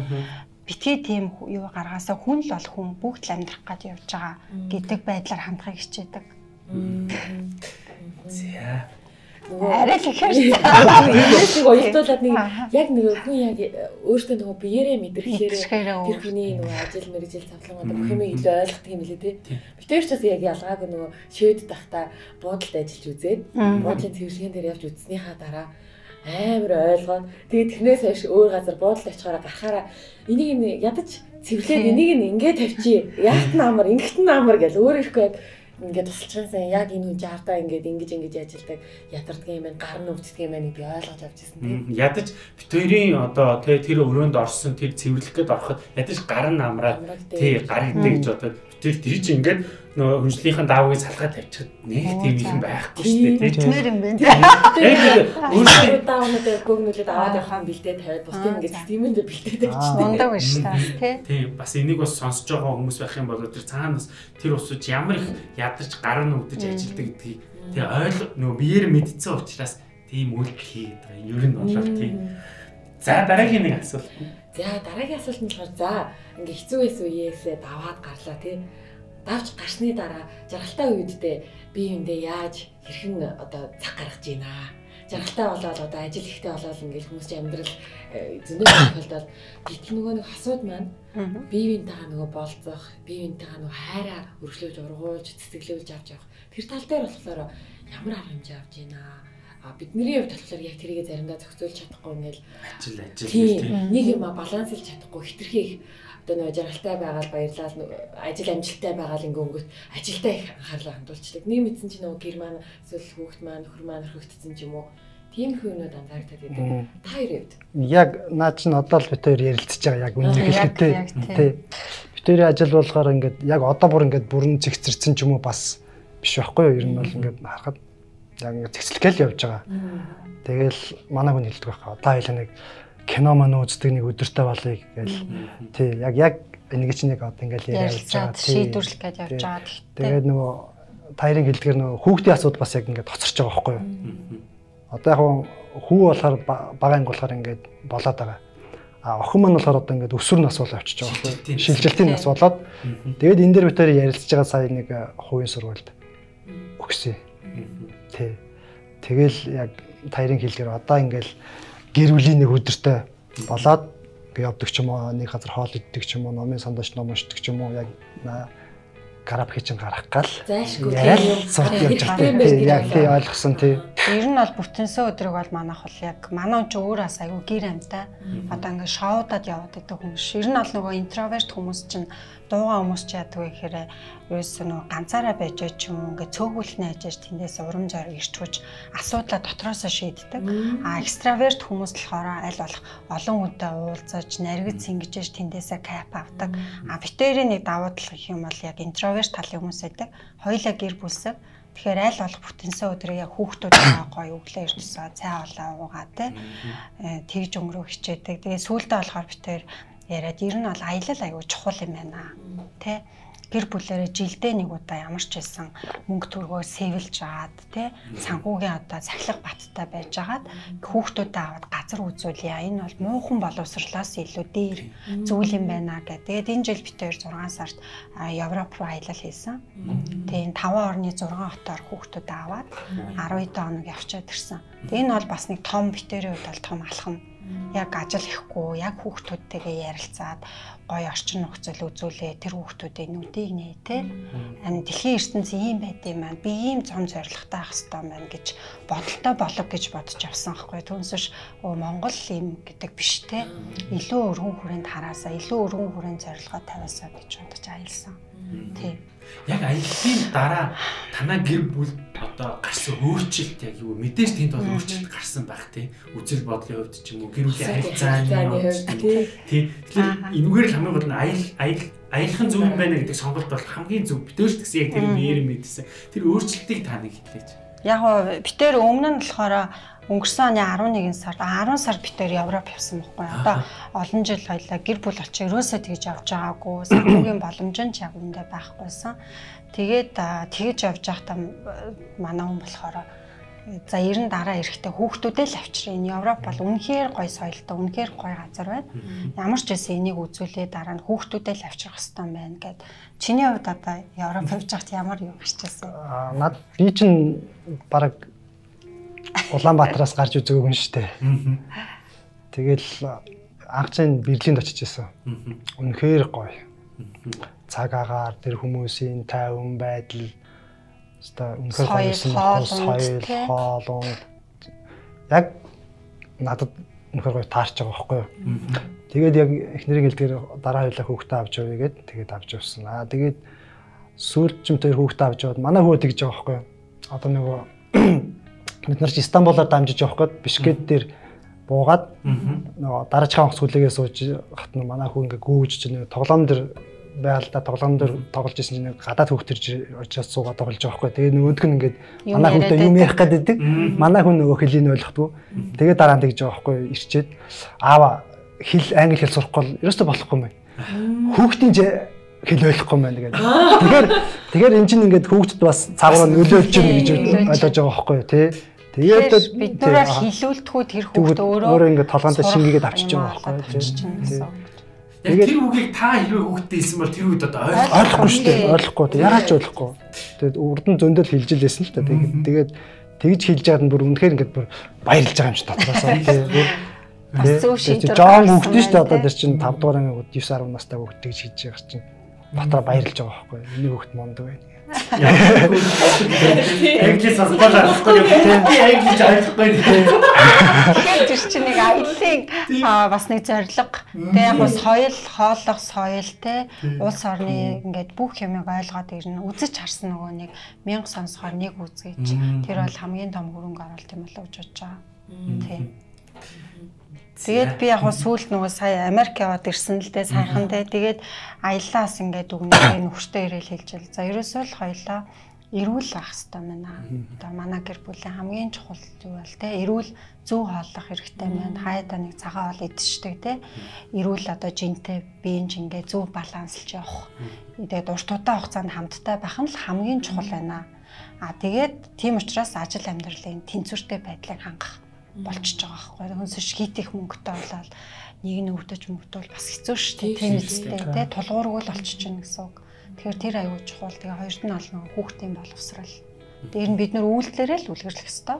Битгий тийм юу гаргаасаа хүн л бол хүн бүгд л амьдрах гад явж байгаа гэдэг байдлаар хандхыг хичээдэг. За Арай л ихээр Тэрээс нэг уягдуулаад нэг яг нэг хүн яг өөртөө нөгөө биеэрээ Мэдрэхээр тэр хүний нөгөө ажил мэргэжил цавлангууд бүх юм илүү ойлгох юм лээ тий. Битээр ч бас яг ялгаагүй нөгөө шивэд тахта буудалд ажиллаж үзээд буудлын цэвэрлэгийн дээр явж үзснийхаа дараа амар ойлгоод тэгээд тэрнээс хойш өөр газар буудалд очихаараа гарахаараа энийг нь ядаж цэвэрлээд энийг нь ингээд тавьчих. Яахт намар, ингэхт намар гэж өөр ирэхгүй яг ингээд тусалчихсан яг энэ хүн жаартаа ингээд ингэж ингэж ажилдаг ядардаг юм байна гар нь өвддөг юм байна гэдгийг ойлгож авч ирсэн тийм ядаж битэрийн одоо тэ тэр өрөөнд орсон тэр цэвэрлэх гээд ороход ядаж гар нь амраад тий гар идэг гэж одоо битэр тэр чинь ингээд нөгөө хүнслийнхаа даавыг салгаад тавьчихад нэг тийм юм байхгүй шүү дээ тий Тэмэр юм байна. Яг өөрсдөө даунууд гөгнүүлээд аваад явах юм бэлдээ тавиад бусдын ингээд системэнд бэлдээд тавьчихсан Мундаг биш таа тий. тий бас энийг бас сонсож байгаа хүмүүс байх юм бол тэр цаанаас тэр усууч ямар их ядарч гар нь өвдөж ажилдаг гэдгийг тий ойл нөгөө биеэр мэдсэн учраас тийм үйл хийгээд байгаа. Ер нь бол тий. За дараагийн нэг асуулт. За дараагийн асуулт нь болохоор за ингээ хэцүү байсан үеэсээ даваад гарлаа тий. Давж гарсны дараа жаргалтай үедээ би юундээ яаж хэрхэн одоо цаг гаргаж гинэ. Жаргалтай болоод одоо ажил ихтэй болоод ингээл хүмүүс чинь амьдрал зөндөө тохиолдол гэтэл нөгөө нэг асуудал маань бие биентэйгээ нөгөө болцох, бие биентэйгээ нөгөө хайраа өргөлөөж ургуулж, цэцэглүүлж авч явах. Тэр тал дээр болохоор ямар арга хэмжээ авч гинэ. А бидний хувьд болохоор яг тэрийг заримдаа зохицуулж чадахгүй ингээл Ажил ажил. Нэг юм а балансилж чадахгүй хитрхи их одоо нөгөө жаргалтай байгаад баярлал ажил амжилттай байгаад ингээ өнгөт ажилдаа их анхаарлаа хандуулчихдаг. Нэг мэдсэн чинь нөгөө гэр маань эсвэл хүүхд маань нөхөр маань хөрөгдсөн ч юм уу. Тийм юмнууд анзаардаг гэдэг. Та хоёрын хувьд. Яг наа чинь одоо л бид хоёр ярилцж байгаа яг үнэ яг тий. Бид хоёрын ажил болохоор ингээд яг одоо бүр ингээд бүрэн зэгцэрсэн ч юм уу бас биш байхгүй юу? Ер нь бол ингээд харахад яг ингээд зэгцлэгээл явж байгаа. Тэгэл манай хүн хэлдэг байхгүй. Одоо хоёул нэг кино маань үздэг нэг өдөртэй болъё гээл. Тий, яг яг энийг чинь яг одоо ингээд яриад байгаа. Ярилцаад шийдвэрлэх гэж явж байгаа тий. Тэгээд нөгөө таарын хэлдгэр нөгөө хүүхдийн асуудал бас яг ингээд тоцорч байгаа байхгүй юу? Одоо яг хүү болохоор ба- бага анги болохоор ингээд болоод байгаа. А охин маань болохоор одоо ингээд өсвөр нас болоо очиж байгаа байхгүй юу? Шилжилтийн нас болоод тэгээд энэ дээр хоёр ярилцж байгаа сая нэг э, хувийн сургуульд өгсөн. Тий. Тэгэл яг таарын хэлдгэр одоо ингээд гэр бүлийн нэг өдөртэй болоод би явдаг ч юм уу нэг газар хоол иддэг ч юм уу номын сандаж ном уншдаг ч юм уу яг карапхи чинь гарах гал яриад сууд явж байгаа. яг тий ойлгосон тий. Ер нь бол бүтэнсэн өдрөг бол манайх бол яг манай ч өөрөөс аягүй гэр амтай. Одоо ингээд шоудад яваад байдаг хүмүүс. Ер нь бол нөгөө интроверт хүмүүс чинь дуугаа хүмүүс ч яадаг вэ гэхээр ерөөсөө нөгөө ганцаараа байж байгаа ч юм уу ингээд цөөхөлтнээ ажиж тэндээс урам зориг ирчвэж асуудлаа дотроосоо шийддэг. А экстраверт хүмүүс болохоор аль болох олон хүнтэй уулзаж, наригд сэнгэж тэндээсээ кайп авдаг. А битэрийн нэг давуу тал гэх юм бол яг интроверт талын хүмүүс байдаг. Хоёлаа гэр бүлсэг Тэгэхээр аль болох бүтэнсэн өдрийг яг хүүхдүүдээ гоё өглөө ирчихсэн цай олоо уугаа те Э, тэгж өнгөрөө хичээдэг. Тэгээ сүүлдээ болохоор бид тээр яриад ер нь бол аялал аягүй чухал юм байна. Тэ гэр бүлэрээ жилдээ нэг удаа ямар ч байсан мөнгө төргөө сэвэлж агаад тэ санхүүгийн одоо сахилах баттай байж агаад хүүхдүүдэд аваад газар үзүүлье. Энэ бол муухан боловсрлоос илүү дээр зүйл юм байна гэдэг. Тэгээд энэ жил бид тээр 6 сард Европ руу аялал хийсэн. Тэгээд 5 орны 6 хотоор хүүхдүүд аваад 12 хоног явчаад ирсэн. Энэ бол бас нэг том битэрийн хувьд бол том алхам. Яг ажил ихгүй, яг хүүхдүүдтэйгээ ярилцаад гоё орчин нөхцөл үзүүлээ тэр хүүхдүүдийн нүдийг нээ те. Ам дэлхийн ертөнцийн ийм байд юм байна. Би ийм зам зоригтой ах хэвээр байна гэж бодолтой болог гэж бодож авсан хгүй. Түүнсэж өө Монгол ийм гэдэг биш те. Илүү өргөн хүрээнд хараасаа, илүү өргөн хүрээнд зорилгоо тавиасаа гэж бодож аялсан. Тий. Яг аяллаа дараа танаа гэр бүл одоо гарсан өөрчлөлт яг юу? Мэдээж тэнд бол өөрчлөлт гарсан байх тий. Үзэл бодлын хувьд ч юм уу гэр бүлийн харилцааны хувьд тий. тэгэхээр энэгээр л хамгийн гол нь аял аял аялахын зөв юм байна гэдэг сонголт бол хамгийн зөв. Битээш гэсэн яг тэр мээр мэдсэн тэр өөрчлөлтийг та нэг хэлээч Яг гоо битээр өмнө нь болохоор өнгөрсөн оны 11 сард 10 сард битээр Европ явсан байхгүй. Одоо олон жил хоёлаа гэр бүл очиж ерөөсөө тэгж явж байгаагүй. Санхүүгийн боломж нь ч яг үндэ байхгүйсэн. Тэгээд тэгж явж байхдаа м, манай хүн болохоор За ер нь дараа эрэхтэй хүүхдүүдээ л авчраа. Энэ Европ бол үнэхээр гоё соёлтой, үнэхээр гоё газар байна. Ямар ч байсан энийг үзүүлээ дараа нь хүүхдүүдээ л авчрах хэрэгтэй байна гэд. Чиний хувьд одоо Европ явж байхад ямар юу гарчаасан? Аа над би чинь баг Улаанбаатараас гарч үзээгүй юм шүү дээ. Тэгэл анхчийн Берлинд очиж исэн. Үнэхээр гоё. Цаг агаар тэр хүмүүсийн тайван байдал Ста үнэхээр гоёсэн соёл, хоол, яг надад үнэхээр гоё таарч байгаа байхгүй юу. Тэгээд яг эхнэрийн гэлдгээр дараа хоёлаа хүүхдээ авч явъя гэд тэгээд авч явсан. Аа тэгээд сүүлчм тэр хүүхдээ авч яваад манай хүү тэгж байгаа байхгүй юу. Одоо нөгөө бид нар ч Стамбулаар дамжиж явах гээд Бишкек дээр буугаад нөгөө дараачихан хосгөлөөгөө сууж хат нь манай хүү ингээ гүүж чинь тоглоом дээр байгалда тоглоом дээр тоглож исэн чинь гадаад хөвгт төрж очиад суугаад тоглож байгаа байхгүй. Тэгээ нөгөөх нь ингээд манай хүнтэй юм ярих гэдэг. Манай хүн нөгөө хэлийг ойлгохгүй. Тэгээ дараа нь тэгж байгаа байхгүй. Ирчээд аава хэл англи хэл сурахгүй ерөөсөө болохгүй юм байна. Хүүхдийн хэл ойлгохгүй юм байна гэдэг. Тэгэхээр тэгэхээр эн чинь ингээд хүүхдэд бас цаагаараа нөлөөлж юм гэж ойлгож байгаа байхгүй тий. Тэгээд бид нураар хилүүлдэхүү тэр хүүхд өөрөө өөрөө ингээд толгоонд шингээгээд авчиж байгаа байхгүй тий. Тэгээд тэр үгийг та хэрвээ хүүхдээ хэлсэн бол тэр үед одоо ойлгохгүй шүү дээ. Ойлгохгүй. Яагаад ч ойлгохгүй. Тэгээд урд нь зөндөл хэлж лээсэн л та. Тэгээд тэгээд тэгж хэлж байгаад нь бүр үнэхээр ингээд бүр баярлж байгаа юм шиг дотроос. Тэгээд зөв шийдвэр. Жон хүүхдээ шүү дээ. Одоо тэр чинь 5 дугаар анги 9 10 настай хүүхдээ гэж хийж байгаа чинь дотроо баярлж байгаа байхгүй. Миний хүүхд монд байна. Англи сонсгол арахгүй юм. Англи ойлгохгүй. Тэр чинь нэг аяллаа бас нэг зориг. Тэ яг бас соёл, хооллох соёл те улс орны ингээд бүх юмыг ойлгоод ирнэ. Үзэж харсан нөгөө нэг мянга сонсохоор нэг үзгийч. Тэр бол хамгийн том хөрөнгө оруулалт юм болов уу гэж бодож байгаа. Тийм. Тэгээд би яг сүүлд нөгөө сая Америк яваад ирсэн л дээ сайхан дээ. Тэгээд аяллаас ингээд өгнөөр нөхөртөө ирээл хэлж байл. За ерөөсөө л хоёлаа эрүүл байх хэрэгтэй байна. Одоо манай гэр бүлийн хамгийн чухал зүйл бол те эрүүл зөв хооллох хэрэгтэй байна. Хаяада нэг цагаан хоол идчихдэг те. Эрүүл одоо жинтэй биеинж ингээ зөв баланслж явах. Тэгээд уртуудаа хугацаанд хамттай байх нь л хамгийн чухал байна. А тэгээд тийм учраас ажил амьдралын тэнцвэртэй байдлыг хангах болчихж байгаа байхгүй. Шийт их мөнгөтэй болоод нэг нь өвдөж мөнгөтэй бол бас хэцүү шүү дээ. Тийм үстэй тий тулгуургүй л болчихж байна гэсэн үг. Тэгэхээр тэр аюул чухал. Тэгээ хоёрт нь бол нэг хүүхдийн боловсрал. Тэр нь бид нар үйлдэлээрээ л үлгэрлэх ёстой.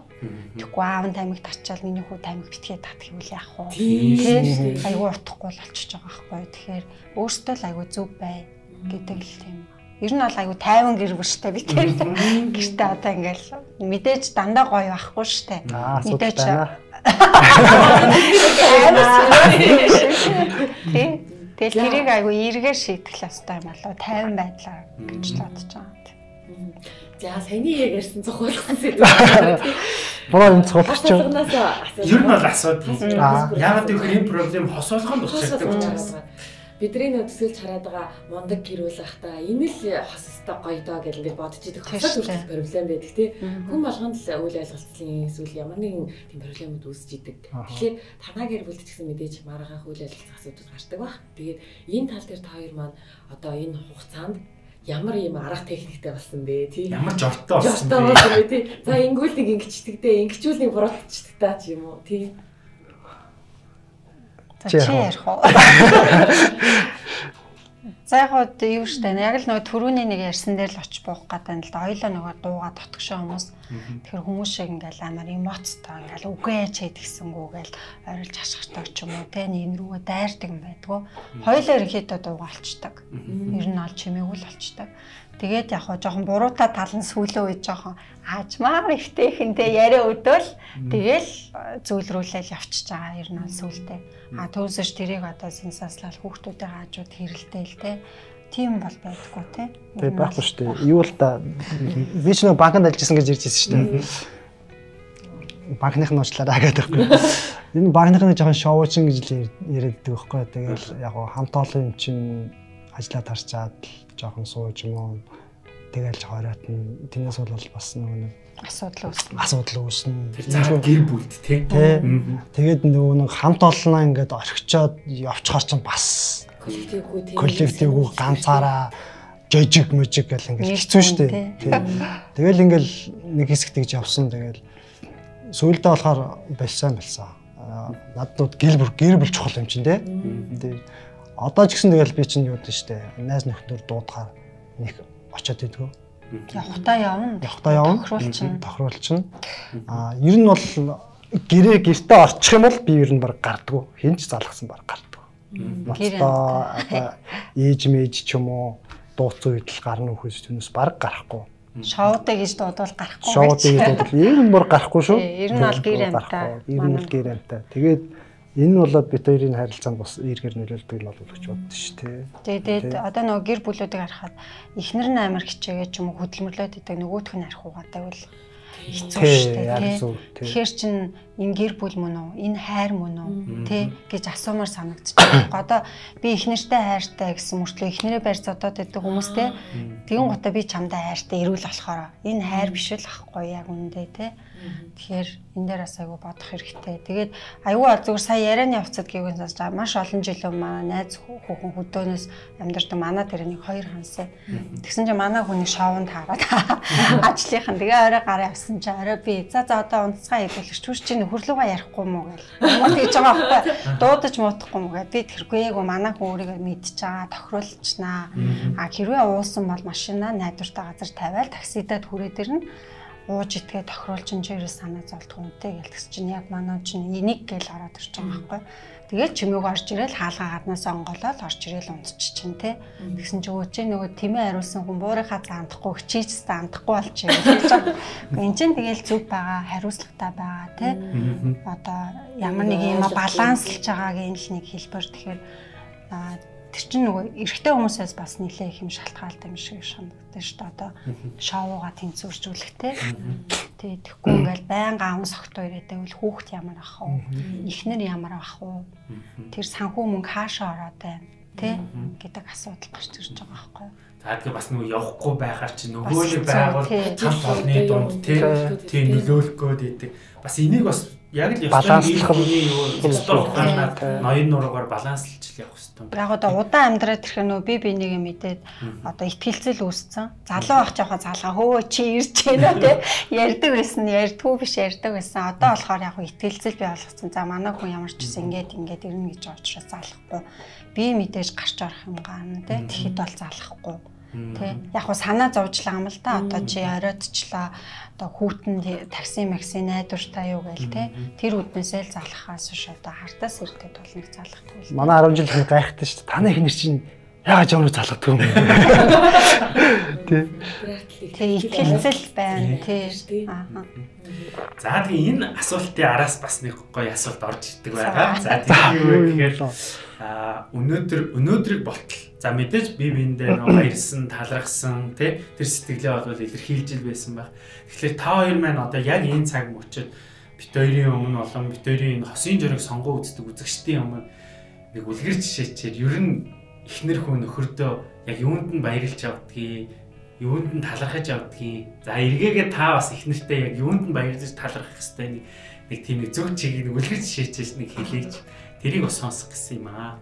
Тэгэхгүй аав нь тамиг татчаал миний хүү тамиг битгээ татах гэвэл яах вэ? Тий аюул утахгүй л болчихж байгаа байхгүй. Тэгэхээр өөртөө л аюул зөв бай гэдэг л тийм Ер нь бол айгу тайван гэр бүл штэ би тэр гэртээ одоо ингээл мэдээж дандаа гоё байхгүй штэ. Мэдээж. Тэгэл тэрийг айгу эргээр шийдэх ёстой юм болоо тайван байдлаар гэж бодож байгаа. За саяны яг ярьсан цохолхон сэдв. Боо энэ цохолч. Ер нь бол асуудал. Яагаад гэвэл энэ проблем хосоолгонд учирдаг учраас бидний нөө төсөөлж хараад байгаа мундаг гэр бүл ахта энэ л хос өстой гоё доо гэж ингээд бодож идэг хосоо төрөл проблем байдаг тий. Хүн болгонд л үйл ойлголцлын эсвэл ямар нэгэн тийм проблемууд үүсэж идэг. Тэгэхээр танаа гэр бүлд ч гэсэн мэдээж маргаах үйл ойлголцох асуудал гардаг баг. Тэгээд энэ тал дээр та хоёр маань одоо энэ хугацаанд ямар юм арга техниктэй болсон бэ? Тий. Ямар жортой болсон бэ? тий. За ингүүл нэг ингэчдэг дээ ингэчүүл нэг буруутчдаг та ч юм уу? Тий чи ярих уу? За яг гоо юу штэ яг л нөгөө төрөүний нэг ярьсан дээр л очиж буух гэдэг нь л да. Хоёлоо нөгөө дууга дотгошоо хүмүүс. Тэгэхээр хүмүүс шиг ингээл амар эмоцтой ингээл үгүй ч гэдгсэнгүү гээл ойрлж хашгирдаг ч юм уу те нэг рүүгээ дайрдаг юм байдгүй. Хоёлоо ерөнхийдөө дууга олчдаг ер нь ол чимээгүй л олчдаг Тэгээд яг хоо жоохон буруутай тал нь сүүлөө үе жоохон аажмаар ихтэйхэнтэй яриа өдөөл тэгэл зөвлөрүүлэл явчихж байгаа ер нь сүүлдээ. А төөсөж тэрийг одоо сенсацлал хүүхдүүдээ хаажууд хэрэлтэй л те. Тийм бол байдаггүй те. Тэгээ байхгүй шүү дээ. Юу л да би ч нэг банкнд ажилласан гэж ярьжсэн шүү дээ. Банкных нь уучлаарай гэдэг байхгүй. Энэ банкны жоохон шоучин гэж яриад байдаг байхгүй. Тэгэл яг юм чинь ажиллаад харчаад жоохон сууж юм уу тэгэл хориот нь тэрнээс бол бас нөгөө нэг асуудал үүснэ. Асуудал үүснэ. Тэр гэр бүлд тий. Тэгээд нөгөө нэг хамт олноо ингээд орхичоод явчихаар чинь бас коллективгүй тий. Коллективгүй ганцаараа жижиг мужиг гэл ингээд хэцүү шүү дээ. Тэгэл ингээл нэг хэсэг тэгж явсан тэгэл сүүлдээ болохоор биш сайн болсон. Надад гэр бүл гэр бүл чухал юм чинь те. Тэгээ одоо ч гэсэн тэгэл би чинь юу гэдэг штэ. Найз нөхдөр дуудахаар нэг очиод идэггүй. Явахтаа явна. Явахтаа явна. Тохируулчин. Тохируулчин. Аа ер нь бол гэрээ гэртээ орчих юм бол би ер нь баг гардггүй. Хинч залгсан баг гардггүй. Ноцтой одоо ээж мэж ч юм уу дууц үед л гарна үхэж түүнээс баг гарахгүй Шоудэ гэж дуудвал гарахгүй. Шоудэ гэж дуудвал ер нь бүр гарахгүй шүү. Ер нь бол гэр амтаа. Ер нь бол гэр амтаа. Тэгээд энэ нь болоод бид хоёрын харилцаанд бас эргээр нөлөөлдөг нь бол гэж боддоо шүү дээ. Тэгээд одоо нөгөө гэр бүлүүдийг харахад эхнэр нь амар хичээгээд ч юм уу хөдөлмөрлөөд идэг нөгөөх нь харих угаатай бол хэцүү шүү дээ. Тэгэхээр чин энэ гэр бүл мөн үү? Энэ хайр мөн үү? Тэ гэж асуумаар санагдчихаг. Одоо би эхнэртэй хайртай гэсэн мөртлөө эхнэрээ барь зодоод байдаг хүмүүс те. Тэгэн гутаа би чамдаа хайртай ирүүл болохоор энэ хайр биш л ахгүй яг үндэ те. Тэгэхээр энэ дээр бас айгүй бодох хэрэгтэй. Тэгээд айгүй зүгээр сая ярианы явцад гэвэн сонсож маш олон жил өмнө найз хүүхэн хөдөөнөөс амьдардаг манай тэр нэг хоёр хансан. Тэгсэн чинь манай хүний шоунд хараад ажлынхан тэгээ орой гараа явсан чинь орой би за за одоо унцгаа хэлүүлж түр чинь хөрлөгөө ярихгүй мó гэл. Муу тэгж байгаа байхгүй. Дуудаж муудахгүй мó гэд би тэргүй яг манай хүн өөрийгөө мэдчихэж байгаа тохируулчнаа. А хэрвээ уусан бол машинаа найдвартай газар тавиал таксидад хүрээ дэрнэ ууж итгээ тохируулж энэ чирээ санаа зовлтгүй үнтэй гэлтс чинь яг манай чинь энийг гэл ороод ирж байгаа байхгүй. Тэгээд чимээг орж ирэл хаалгаа гаднаас онголоод орж ирэл унтчих чинь те. Тэгсэн чи өөч нөгөө тэмээ хариулсан хүн буурийнхаа заандахгүй хичээж заандахгүй болж ирэл. Энд чинь тэгэл зүг байгаа хариуцлагатай байгаа те. Одоо ямар нэг юм баланслж байгааг энэ л нэг хэлбэр тэгэхээр тэр чинь нөгөө эрэгтэй хүмүүсээс бас нэлээ их юм шалтгаалтай юм шиг санагддаг шүү дээ. Одоо шоугаа тэнцвэржүүлэхтэй. Тэгээ тэгэхгүй ингээл байнга аав согтоо ирээд байвал хүүхд ямар ах вэ? Эхнэр ямар ах вэ? Тэр санхүү мөнгө хаашаа ороод байна? Тэ гэдэг асуудал гарч ирж байгаа байхгүй юу? За тэгээ бас нөгөө явахгүй байхаар чи нөгөө нэг байгуул хамт олны дунд тий нөлөөлөх гээд идэг. Бас энийг бас яг л баланслах нь ноён нуруугаар баланслж явах хэрэгтэй. Яг одоо удаан амьдраад ирэх нөө би бинийгээ мэдээд одоо ихтгэлцэл үүссэн. Залуу байх жоохон залгаа хөө чи ирж байна те ярьдаг байсан ярьдгүй биш ярьдаг байсан. Одоо болохоор яг ихтгэлцэл би ойлгосон. За манай хүн ямар ч гэсэн ингээд ингээд ирнэ гэж учраас залахгүй. Би мэдээж гарч орох юм гарна те. Тэгэхэд бол залахгүй. Тэ яг хуу санаа зовжлаа юм л да. Одоо чи ороодчлаа одоо хүүтэн такси макси найдвартай юу гээл те тэр үднээсээ л залхахаас ш одоо хартаас ирдэг бол нэг залхах туул. Манай 10 жил их гайхдаг шүү дээ. Таны их нэр чинь яагаад ямар залхдаг юм бэ? Тэ. Тэ итгэлцэл байна тий. Аа. За тэгээ энэ асуултын араас бас нэг гоё асуулт орж ирдэг байгаа. За тийм юу гэхээр а өнөөдөр өнөөдрийг болтол за мэдээж бие биендээ нөө баярсан талархсан тий тэр сэтгэлээ бол илэрхийлж байсан байх. Тэгэхээр та хоёр маань одоо яг энэ цаг мөчид бит хоёрын өмнө болон бит хоёрын энэ хосын жориг сонгоо үздэг үзэгчдийн өмнө нэг үлгэр жишээчээр ер нь эхнэр хүн нөхөрдөө яг юунд нь баярлж явдгийг юунд нь талархаж явдгийг за эргээгээ та бас эхнэртэй яг юунд нь баярлаж талархах хэвээр нэг тийм нэг зөв чигийг нэг үлгэр жишээчээс нэг хэлээч Тэрийг бас сонсох гэсэн юм аа.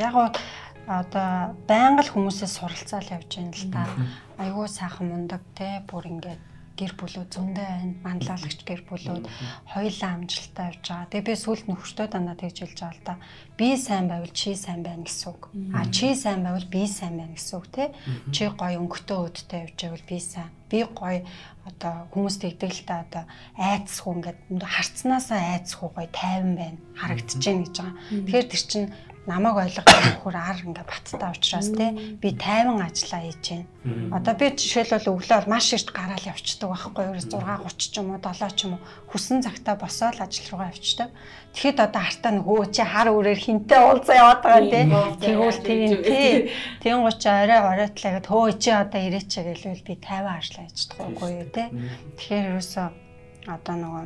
Яг гоо одоо байнга л хүмүүсээс суралцаал явж байна л та. Айгуу сайхан мундаг те бүр ингээд гэр бүлүүд зөндөө байна. Манлайлагч гэр бүлүүд хоёулаа амжилттай явж байгаа. Тэгээ би сүлд нөхөртөө дандаа тэгж хэлж байгаа л да. Би сайн байвал чи сайн байна гэсэн үг. А чи сайн байвал би сайн байна гэсэн үг те. Чи гоё өнгөтэй өдтэй явж байвал би сайн. Би гоё одоо хүмүүс тэгдэг л та одоо айц хүү ингээд харцнаасаа айц хүү гоё тайван байна харагдаж байна гэж байгаа. Тэгэхээр тэр чинь намайг ойлгох нөхөр ар ингээ баттай учраас те би тайван ажиллаа хийж байна. Одоо би жишээлбэл өглөө бол маш эрт гараал явцдаг байхгүй юу 6:30 ч юм уу 7 ч юм уу хүсэн цагтаа босоод ажил руугаа явцдаг. Тэгэхэд одоо хартаа нөгөө чи хар үрээр хинтээ уулзаа яваад байгаа те тэгвэл тийм тий тийм. Гоч арай оройтлагад хөө чи одоо ирээч гэлвэл би тайван ажиллаа хийдэг байхгүй юу те тэгэхээр ерөөсөө одоо нөгөө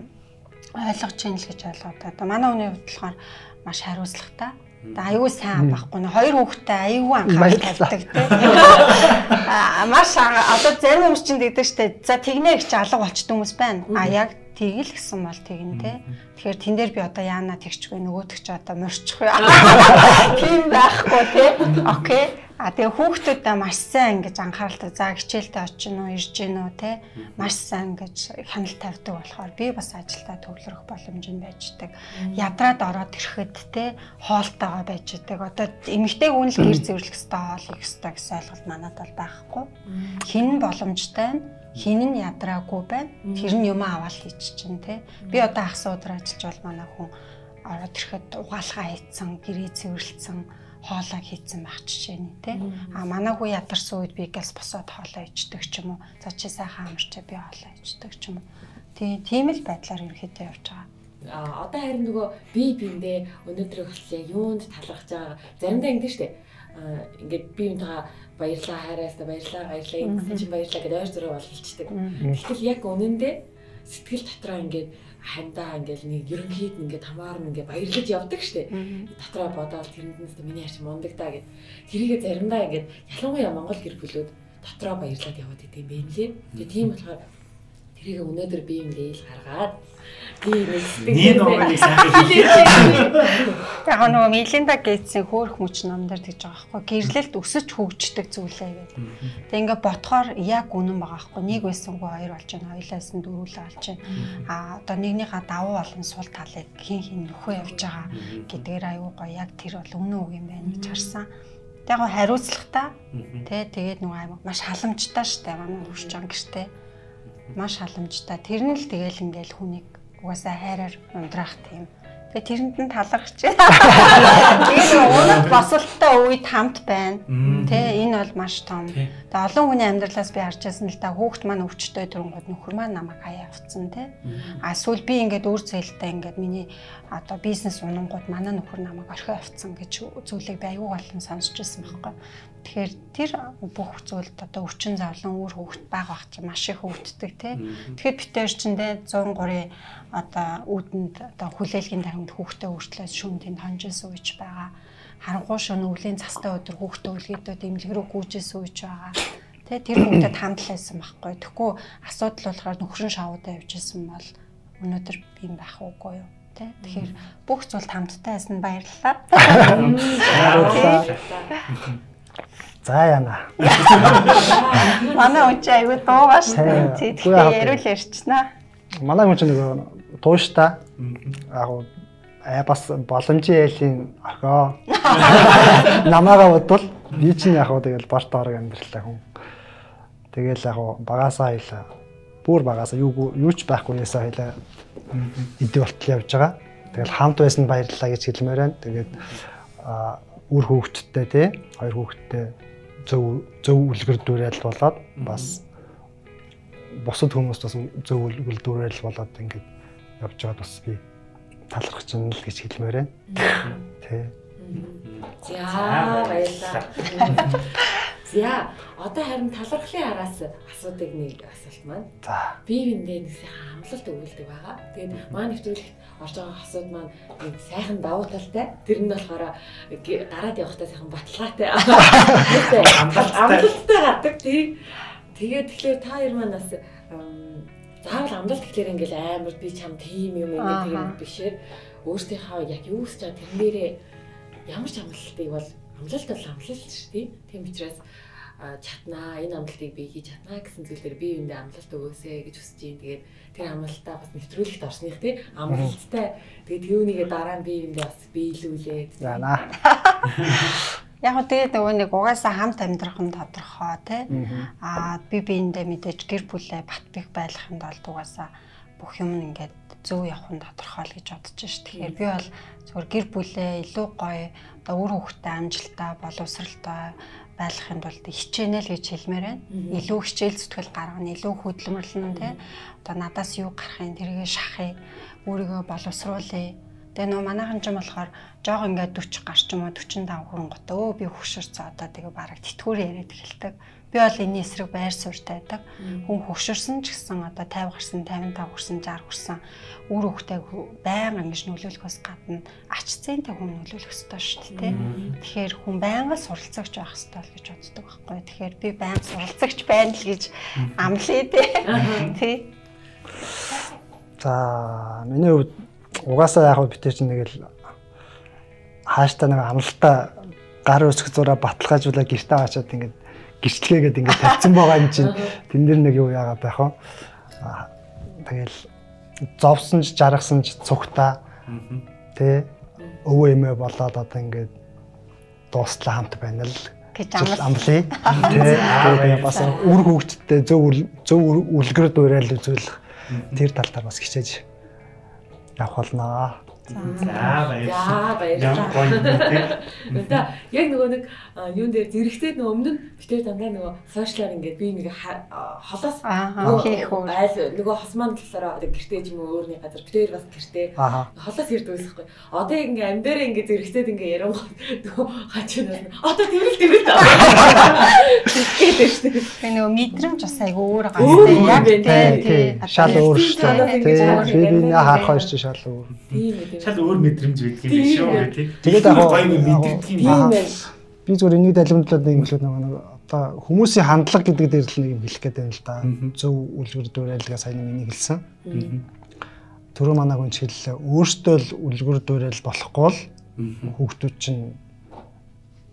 ойлгож чинь л гэж ойлгоод одоо манай хүний хувьд болохоор маш хариуцлагатай Аюу сайн байхгүй нэ хоёр хүүхэдтэй аюу анхаарал тавьдаг тийм. Маш одоо зарим хүмүүс чинь гэдэг штэ за тэгнэ гэж алга болчтой хүмүүс байна. А яг тэгэл гэсэн бол тэгнэ те. Тэгэхээр тэн дээр би одоо яана тэгчгүй нөгөөдөг ч одоо морчих вэ. Тийм байхгүй те. Окей. А тэгээ хүүхдүүдэд маш сайн ингэж анхааралтай за хичээлдээ очин уу, ирж гин үү те маш сайн ингэж хяналт тавьдаг болохоор би бас ажилдаа төвлөрөх боломж нь байждаг. Ядраад ороод ирэхэд те хоолтойгоо байждаг. Одоо эмэгтэй хүн л гэр зэвэрлэх хэвээр хоол их хэвээр гэсэн ойлголт манад бол байхгүй. Хин боломжтой нь хин нь ядраагүй байна. Тэр нь юм аваад хийчих чинь те. Би одоо ах суудар ажиллаж бол манай хүн ороод ирэхэд угаалгаа хийцэн, гэрээ цэвэрлсэн хоолоо хийцэн байх жишээ нь тий. А манайгүй ядарсан үед би гэлс босоод хоолоо ичдэг ч юм уу. За чи сайхан амарчаа би хоолоо ичдэг ч юм уу. Тий, тийм л байдлаар ерөөхдөө явж байгаа. А одоо харин нөгөө би биэндээ өнөөдөр болтлоо юунд талархаж байгаа. Заримдаа ингэдэж штэ. А ингээд би юунтаа баярлаа хайраас та баярлаа баярлаа энэ чинь баярлаа гэдэг ойр зураг болчихдаг. Гэтэл яг үнэндээ сэтгэл дотроо ингээд хандаа ингээл нэг ерөнхийд ингээд хамаарн ингээд баярлаж явдаг штеп. Дотроо бодоол тэрэндээс миний харч мундаг та гэд. Тэрийгэ заримдаа ингээд ялангуяа Монгол гэр бүлүүд дотроо баярлаад яваад идэм бэ нэлээ. Тэгээ тийм болохоор тэрийг өнөөдөр би юм дээл гаргаад би нэг нэг номыг сайхан. Яг нөгөө Мелинда Гейтсийн хөөх мөч номдэр тэгж байгаа байхгүй. Гэрлэлт өсөж хөгждөг зүйлээ гэдэг. Тэг ингээ ботхоор яг үнэн байгаа байхгүй. Нэг байсангүй хоёр болж байна. Хоёлаас нь дөрвөлөө болж байна. А одоо нэгнийхээ давуу болон сул талыг хин хин нөхөө явж байгаа гэдгээр аюу гоё яг тэр бол үнэн үг юм байна гэж харсан. Тэг яг хариуцлагатай. Тэ тэгээд нөгөө аймаг маш халамжтай штэ манай хурж байгаа гэртээ маш халамжтай. Тэр нь л тэгэл ингээл хүнийг угаасаа хайраар ундрах тийм. Тэгээ тэрэнд нь байна. Тэгээд өнөд босолттой үед хамт байна. Тэ энэ бол маш том. Тэгээ олон хүний амьдралаас би харж байсан л да хүүхд маань өвчтөй төрөнгөд нөхөр маань намайг хаяа авцсан тэ. А эсвэл би ингээд үр зээлтэй ингээд миний одоо бизнес унангууд манай нөхөр намайг орхио авцсан гэж зүйлийг би аюу болон сонсч байсан байхгүй. Тэгэхээр тэр бүх зүйлд одоо өвчин завлан үр хөвгт баг чинь маш их өвддөг тий. Тэгэхээр битээр чиндээ 103-ийн одоо үүдэнд одоо хүлээлгийн дарамт хүүхдээ өртлөөс шүүн тэнд хонжсэн үеч байгаа. Харанхуй шөнө өвлийн цастай өдөр хүүхдээ үлгээдөө дэмлэг рүү гүйжсэн үеч байгаа. Тэ тэр хүүхдэд хандлаасан байхгүй. Тэгэхгүй асуудал болохоор нөхрөн шавуудаа явжсэн бол өнөөдөр би юм байх уугүй юу? тий. Тэгэхээр бүх зүйлд хамттай байсан баярлалаа. За яана. Манай үчи аягүй дуугаа шүү. Тэгэхээр яриул ярьчнаа. Манай хүн чинь нөгөө тууштай. Яг аа бас боломжийн айлын орхоо. Намаага бодвол би чинь яг уу тэгэл борт орог амьдралтай хүн. Тэгэл яг уу багасаа хайлаа. Бүр багасаа юу юу ч байхгүй ясаа хайлаа. Идэв болтол явж байгаа. Тэгэл хамт байсан баярлалаа гэж хэлмээр байна. Тэгээд үр хүүхэдтэй тий хоёр хүүхэдтэй зөв зөв үлгэр дуурайл болоод бас бусад хүмүүст бас зөв үлгэр дуурайл болоод ингээд явж байгаад бас би талархаж байна л гэж хэлмээр байна. Тэ. За баярлалаа. За одоо харин талархлын араас асуудаг нэг асуулт маань. За. Бие биендээ нэг сайхан амлалт өгүүлдэг байгаа. Тэгээд маань нэвтрүүлэгт орж байгаа асууд маань нэг сайхан давуу талтай. Тэр нь болохоор гараад явахдаа сайхан баталгаатай. Амлалттай гардаг тий. Тэгээд тэгэхээр та хоёр маань бас заавал амлалт гэхлээр ингээл амар би чам тийм юм ингээд тийм бишээр өөртөөхөө яг юу хийж байгаа тэрнээрээ ямар ч амлалтыг бол амлалт бол амлалт шүү дээ. Тийм учраас чатнаа энэ амлалтыг би хийж чаднаа гэсэн зүйлээр би юундээ амлалт өгөөсэй гэж хүсэж юм. Тэгээд тэр амлалтаа бас нэвтрүүлэлт орсных тий амлалттай тэгээд юунийгээ дараа нь би юундээ бас биелүүлээд. Заана. Яг гоо тэгээд нөгөө нэг угаасаа хамт амьдрах нь тодорхой тий. Аа би биендээ мэдээж гэр бүлээ бат бих байлгах нь бол угаасаа бүх юм ингээд зөв явах нь тодорхой л гэж бодож ш. Тэгэхээр би бол зөвхөн гэр бүлээ илүү гоё одоо үр хөвгтэй амжилттай боловсралтай байлгахын тулд хичээнэ л гэж хэлмээр байна. Илүү хичээл зүтгэл гаргана, илүү хөдөлмөрлөн тий. Одоо надаас юу гарахын тэргээ шахах, өөрийгөө боловсруулъя. Тэгээ нөө манайхан ч юм болохоор жоо ингээд 40 гарч юм уу 45 хүрэн гот өө би хөшөрцөө одоо тэгээ бараг тэтгүүр яриад эхэлдэг. Би бол энэний эсрэг байр суурьтай байдаг. Хүн хөшөрсөн ч гэсэн одоо 50 гарсан, 55 хүрсэн, 60 хүрсэн үр хөвгтэй байнга ингэж нөлөөлөхөөс гадна ач зээнтэй хүн нөлөөлөх ёстой шүү дээ. Тэгэхээр хүн байнга суралцагч байх ёстой л гэж боддог байхгүй. Тэгэхээр би байнга суралцагч байна л гэж амлая дээ. Тий. За миний хувьд угаасаа яг битэр чинь нэг л хааштай нэг амлалтаа гар өсөх зураа баталгаажуулаа гэртээ очоод ингээд гэрчлэгээгээд ингээд тавьсан байгаа юм чинь. Тэн дээр нэг юу яагаад байх вэ? Тэгэл зовсон ч жаргасан ч цугтаа тэ? Өвөө эмээ болоод одоо ингээд дуустлаа хамт байна л. Гэж амлаа. Тэгээ бас үр хөвгтдээ зөв зөв үлгэр дуурайл үзүүлэх тэр тал дээр бас хичээж явах болноо. За баярлалаа. Ямар гоё тийм. Одоо яг нөгөө нэг юун дээр зэрэгтэй нөгөө өмнө нь битэр дандаа нөгөө сошиалар ингээд би нэг холоос хийх үү. Айл нөгөө хос маань талаараа гэртээ юм өөрний газар битэр бас гэртээ холоос ирдэг байсан хгүй. Одоо яг ингээд амдаараа ингээд зэрэгтэй ингээд ярангууд нөгөө хачнаас одоо тэрэл тэрэл тэгээд шүү дээ. Би нөгөө мэдрэмж бас айгу өөр гастай яг тийм шал өөр шүү дээ. Би би харах хоёр ч шал өөр. Тийм үү шал өөр мэдрэмж байдаг юм шүү тий. Тэгээд яг гоё мэддэг юм байна. Би зүгээр энийг далимтлаад нэг юм хэлээд нэг одоо хүмүүсийн хандлага гэдэг дээр л нэг юм хэлэх гээд байна л да. Зөв үлгэр дуурайлгаа сайн нэг хэлсэн. Төрөө манаг үн хэллээ. Өөртөө л үлгэр дуурайл болохгүй л хүүхдүүд чинь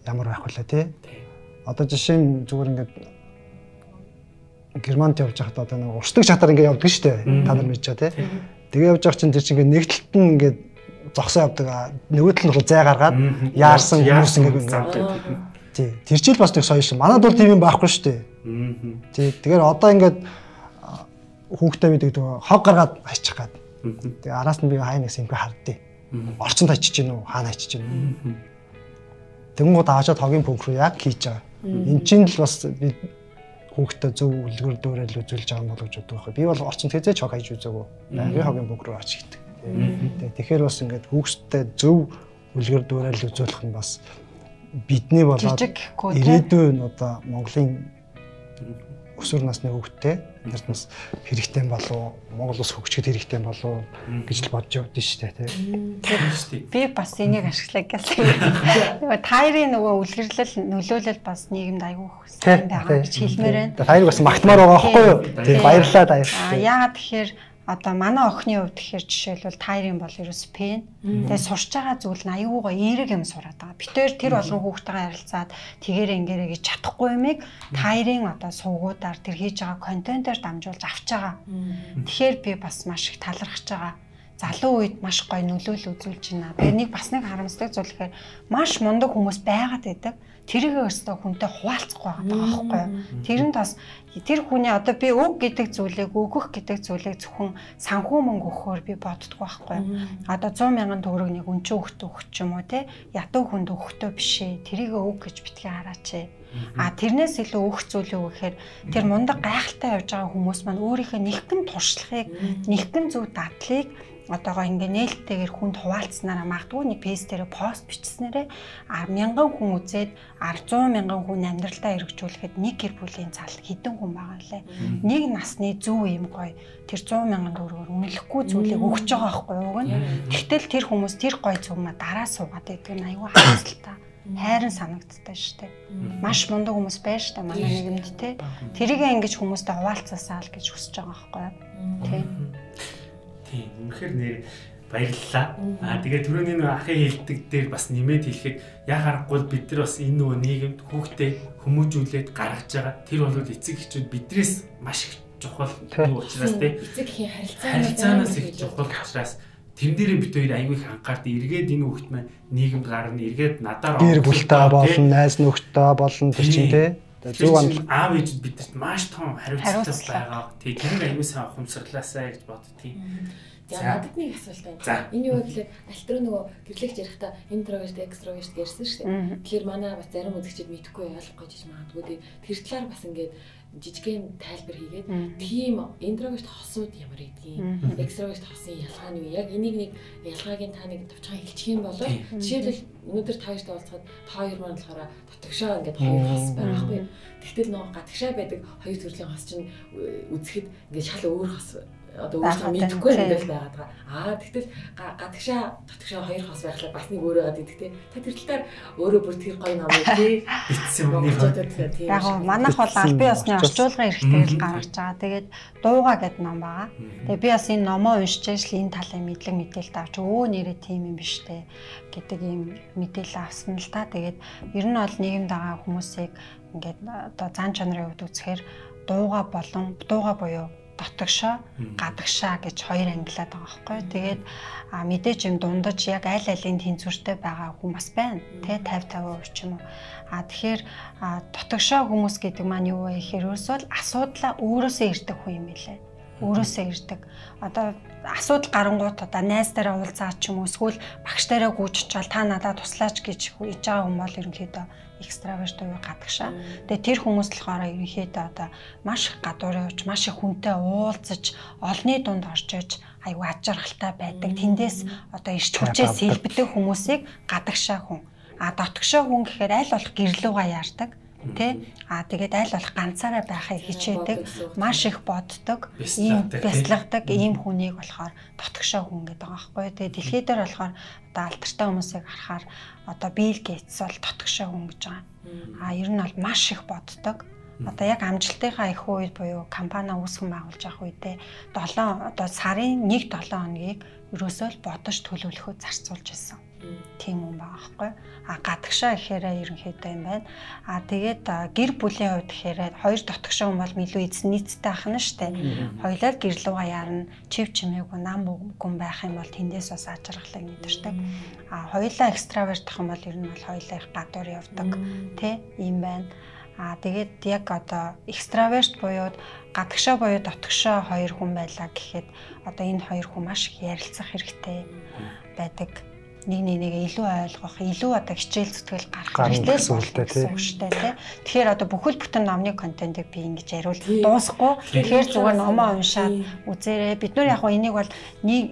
ямар байх вэ тий. Одоо жишээ нь зүгээр ингээд Германд явж байхад одоо нэг урсдаг чатаар ингээд явдаг шүү дээ. Та нар мэдж байгаа тий. Тэгээ явж байгаа чинь тэр чинь ингээд нэг талд нь ингээд зогсоо явдаг. Нөгөө тал нь зай гаргаад яарсан хүмүүс ингээд тий. Тэр чил бас нэг соёл шин. Манад бол тийм юм байхгүй шүү дээ. Тий. Тэгэхээр одоо ингээд хүүхдээ бид гэдэг хог гаргаад аччих гад. Тэгээ араас нь би хай нэг симхэ харддээ. Орчинд ачиж гин үү? Хаана ачиж гин үү? Тэнгууд аашаад хогийн пөнх рүү яг хийж байгаа. Энд чинь л бас би хүүхдээ зөв үлгэр дуурайл үзүүлж байгаа юм болов гэж боддог байхгүй. Би бол орчинд хэзээ ч хог хайж үзээгүй. Байнгын хогийн пөнх рүү очиж гэдэг. Тэгэхээр бас ингээд хүүхдэд зөв үлгэр дуурайл үзүүлэх нь бас бидний болоод ирээдүйн одоо Монголын өсвөр насны хүүхдтэй нарт бас хэрэгтэй болов Монгол ус хөгжихэд хэрэгтэй болов гэж л бодож явдсан шүү дээ тийм. Би бас энийг ашиглая гэсэн. Нөгөө тайрын нөгөө үлгэрлэл нөлөөлөл бас нийгэмд аягүй сайн байгаа гэж хэлмээр байна. Тайрыг бас магтмаар байгаа байхгүй юу? Тийм баярлалаа тайр. Яагаад тэгэхээр одоо манай охины хувьд тэгэхээр жишээлбэл тайрын бол ерөөс пен. Тэгээ сурч байгаа зүйл нь аюугаа эерэг юм сураад байгаа. Битээр тэр болгон хүүхдтэйгээ харилцаад тэгээр ингээрэй гэж чадахгүй юмыг тайрын одоо сувгуудаар тэр хийж байгаа контентоор дамжуулж авч байгаа. Тэгэхээр би бас маш их талархаж байгаа залуу үед маш гоё нөлөөлөл үзүүлж байна. Тэгээ нэг бас нэг харамсдаг зүйл гэхээр маш мундаг хүмүүс байгаад байдаг тэрийг өөртөө хүнтэй хуваалцахгүй байгаа байхгүй юу. Тэр нь бас тэр хүний одоо би үг гэдэг зүйлийг өгөх гэдэг зүйлийг зөвхөн санхүү мөнгө өгөхөөр би боддгоо байхгүй юу. Одоо 100 мянган төгрөг нэг өнчөө өгт өгч юм уу те ядуу хүнд өгөхдөө бишээ. Тэрийг өг гэж битгий хараач. А тэрнээс илүү өөх зүйл юу гэхээр тэр мундаг гайхалтай явж байгаа хүмүүс маань өөрийнхөө нэгэн туршлагыг нэгэн зөв дадлыг одоогоо ингээ нээлттэйгээр хүнд хуваалцсанараа магадгүй нэг пэйж дээр пост бичснээрээ 10 мянган хүн үзээд 100 мянган хүн амьдралдаа хэрэгжүүлэхэд нэг гэр бүлийн цал хідэн хүн байгаа лээ. Нэг насны зөв юм гоё тэр 100 мянган төгрөгөөр үнэлэхгүй зүйлийг өгч байгаа байхгүй юу гэн. Тэгтэл тэр хүмүүс тэр гоё зөв ма дараа суугаад байдаг нь аюу харамсалтай хайрын санагддаг шүү дээ. Маш мундаг хүмүүс байна шүү дээ манай нийгэмд те. Тэрийг ингэж хүмүүстэй хуваалцаасаа л гэж хүсэж байгаа байхгүй юу? Тэ. Тийм. Үнэхээр нэр баярлалаа. Аа тэгээ түрүүний нэг ахын хэлдэг дээр бас нэмээд хэлэхэд яа харахгүй бид нар бас энэ нөгөө нийгэмд хүүхдээ хүмүүжүүлээд гаргаж байгаа. Тэр бол эцэг эхчүүд биднээс маш их чухал юу учраас тий. Эцэг эхийн харилцаанаас их чухал учраас Тэн дээрээ бид хоёр аягүй их анхаард эргээд энэ хүүхд маань нийгэмд гарна эргээд надаар гэр бүлтэй болно, найз нөхдөд болно тэр чинь тий. Зөв хандл аав ээжид бидэрт маш том хариуцлага байгаа. Тэг тэр нь аягүй сайн ухамсарлаасаа гэж боддгийг. За. Надад нэг асуулт байна. Энэ юу гэхээр альтруу нөгөө гэрлэгч ярихдаа интроверт, экстроверт гэсэн шүү дээ. Тэгэхээр манай бас зарим үзэгчид мэдэхгүй ойлгох гэж магадгүй. Тэр талаар бас ингээд жижигхэн тайлбар хийгээд тийм интроверт хосууд ямар гэдгийг экстроверт хосын ялгаа нь юу? Яг энийг нэг ялгаагийн та нэг товчхон хэлчих юм бол жишээлбэл өнөөдөр та хоёртой уулзахад та хоёр маань болохоор дотгошоо ингээд хоёр хос байхгүй. Тэгтэл нөгөө гадагшаа байдаг хоёр төрлийн хос чинь үзэхэд ингээд шал өөр хос одоо өөрсдөө мэдэхгүй ингээл байгаад байгаа. Аа тэгтэл гадагшаа гадагшаа хоёр хос байхлаа бас нэг өөрөө гад идэх те. Та тэр тал дээр өөрөө бүр тэр гоё номыг тий бичсэн юм. Яг гоо манайх бол аль бие усны орчуулгын эрхтэйг л гаргаж байгаа. Тэгээд дууга гэдэг ном байгаа. Тэгээд би бас энэ номоо уншиж ажил энэ талын мэдлэг мэдээлэл авч өө нэрээ тийм юм биш те гэдэг ийм мэдээлэл авсан л та. Тэгээд ер нь бол нийгэмд байгаа хүмүүсийг ингээд одоо зан чанарын хувьд үзэхээр дууга болон дууга буюу дотгошоо гадагшаа гэж хоёр ангилаад байгаа байхгүй. Тэгээд мэдээч юм дундаж яг аль алийн тэнцвэртэй байгаа хүмүүс байна. Тэ 50 50% ч юм уу. А тэгэхээр дотгошоо хүмүүс гэдэг маань юу вэ гэхээр өөрсөө асуудлаа өөрөөсөө ирдэг хүн юм билээ өөрөөсөө ирдэг. Одоо асуудал гарангуут одоо найз тараа уулзаад ч юм уу эсвэл багш тараа гүйччихвал та надад туслаач гэж хийж байгаа хүн бол ерөнхийдөө экстраверт буюу гадагшаа. Тэгээ тэр хүмүүс болохоор ерөнхийдөө одоо маш их гадуурын явж, маш их хүнтэй уулзаж, олны дунд орж иж аюу ажиргалтай байдаг. Тэндээс одоо ирч хүчээ сэлбэдэг хүмүүсийг гадагшаа хүн. А дотгошоо хүн гэхээр аль болох гэрлүүгээ яардаг Тэ? Аа тэгээд аль болох ганцаараа байхыг хичээдэг, маш их боддог, ийм бясалгадаг ийм хүнийг болохоор дотгошоо хүн гэдэг байгаа байхгүй. Тэгээд дэлхий дээр болохоор одоо алтартай хүмүүсийг харахаар одоо Билл Гейтс бол дотгошоо хүн гэж байгаа. Аа ер нь бол маш их боддог. Одоо яг амжилтынхаа их үед буюу компани үүсгэн байгуулж явах үедээ 7 одоо сарын 1-7 хоногийг ерөөсөө л бодож төлөвлөхөд зарцуулж ирсэн тийм юм байгаа байхгүй. А гадагшаа гэхээр ерөнхийдөө юм байна. А тэгээд гэр бүлийн хувьд гэхээр хоёр дотгошоо хүн бол илүү эзэн нийцтэй ах нь штэ. Хоёлаа гэр лугаа яарна, чив чимээгүй нам гүн байх юм бол тэндээс бас ажиргалыг мэдэрдэг. А хоёлаа экстраверт ах юм бол ер нь бол хоёлаа их гадуур явдаг. Тэ ийм байна. А тэгээд яг одоо экстраверт буюу гадагшаа буюу дотгошоо хоёр хүн байлаа гэхэд одоо энэ хоёр хүн маш их ярилцах хэрэгтэй байдаг нэг нэгээ илүү ойлгох, илүү одоо хичээл зүтгэл гарах хэрэгтэй сүлтэй тийм шүү дээ тий. Тэгэхээр одоо бүхэл бүтэн номны контентыг би ингэж яриул дуусахгүй. Тэгэхээр зүгээр номоо уншаад үзээрэй. Бид нар яг хоо энийг бол нэг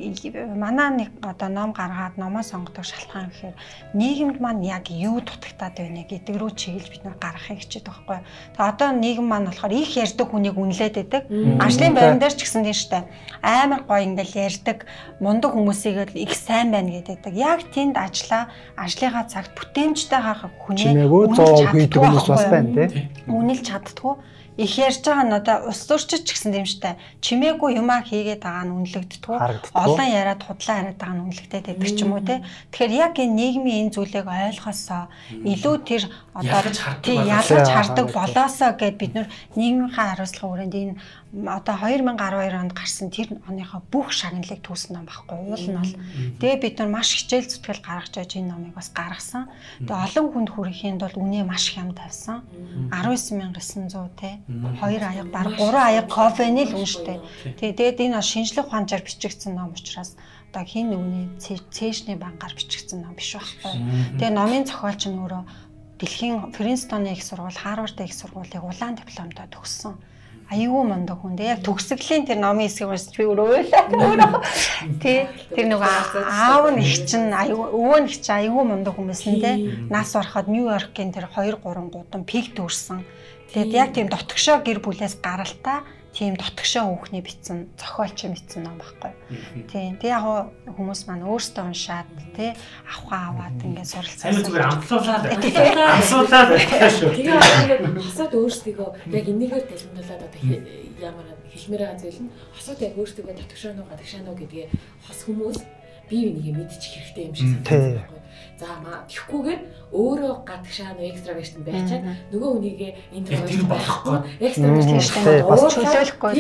манаа нэг одоо ном гаргаад номоо сонгодог шалтгаан гэхээр нийгэмд маань яг юу дутагтаад байна гэдэг рүү чиглэж бид нар гаргахыг хичээд байгаа байхгүй. Тэгээ одоо нийгэм маань болохоор их ярьдаг хүнийг үнэлээд байдаг. Ажлын байран дээр ч гэсэн тийм шүү дээ. Амар гоё ингээл ярьдаг мундаг хүмүүсийг л их сайн байна гэдэг. Яг яг тэнд ажиллаа ажлынхаа цагт бүтээмжтэй хаах хүнээ үнэлж хүмүүс бас байна тий. Үнэлж чаддгүй их ярьж байгаа нь одоо ус зурчиж ч гэсэн дэмжтэй чимээгүй юмаа хийгээд байгаа нь үнэлэгддэг. Олон яриад худлаа яриад байгаа нь үнэлэгдээд байдаг ч юм уу те. Тэгэхээр яг энэ нийгмийн энэ зүйлийг ойлгохосоо илүү тэр одоо тий ялгаж хардаг болоосоо гэд бид нар нийгмийнхаа хариуцлага хүрээнд энэ одоо 2012 онд гарсан тэр оныхоо бүх шагналыг түүсэн ном байхгүй уул нь бол. Тэгээ бид нар маш хичээл зүтгэл гаргаж байж энэ номыг бас гаргасан. Тэгээ олон хүнд хүрэхийн тулд үнэ маш их юм тавьсан. 19900 те. 2 аяга баг 3 аяга кофений л үнэтэй. Тэгээ тэгээд энэ бол шинжлэх ухаанчаар бичигдсэн ном учраас одоо хин үний цээжний бангаар бичигдсэн ном биш байхгүй. Тэгээ номын зохиолч нь өөрөө дэлхийн Принстоны их сургууль, Харвардын их сургуулийг улаан дипломтой төгссөн аюу мундаг хүн. Тэг яг төгсгөлийн тэр номын хэсгийг уншиж би өрөөлөө. Тэ тэр нөгөө аав нь их чинь аюу өвөө нь их чинь аюу мундаг хүмүүс нь те нас ороход Нью-Йоркийн тэр 2 3 гудам пик төрсэн. Тэгээд яг тийм дотгошоо гэр бүлээс гаралтаа тийм дотгошоо хүүхний битсэн зохиолч битсэн ном байхгүй. Тийм. Тэг яг хүмүүс маань өөрсдөө уншаад тий авхаа аваад ингээд суралцсан. Сайн зүгээр амтлуулаад амсуулаад шүү. Тэгээ ингээд хасаад өөрсдөө яг энийгээр талбарлаад одоо ямар хэлмээр байгаа зүйл нь хасууд яг өөрсдөө дотгошоо нуу гадагшаа нуу гэдгээ хос хүмүүс бие биенийг мэдчих хэрэгтэй юм шиг санагдаж байна. За маа тэгхгүйгээр өөрөө гадагшаа нөө экстраверт байчаад нөгөө хүнийгээ интроверт байхгүй экстраверт хийхдээ бас чөлөөлөхгүй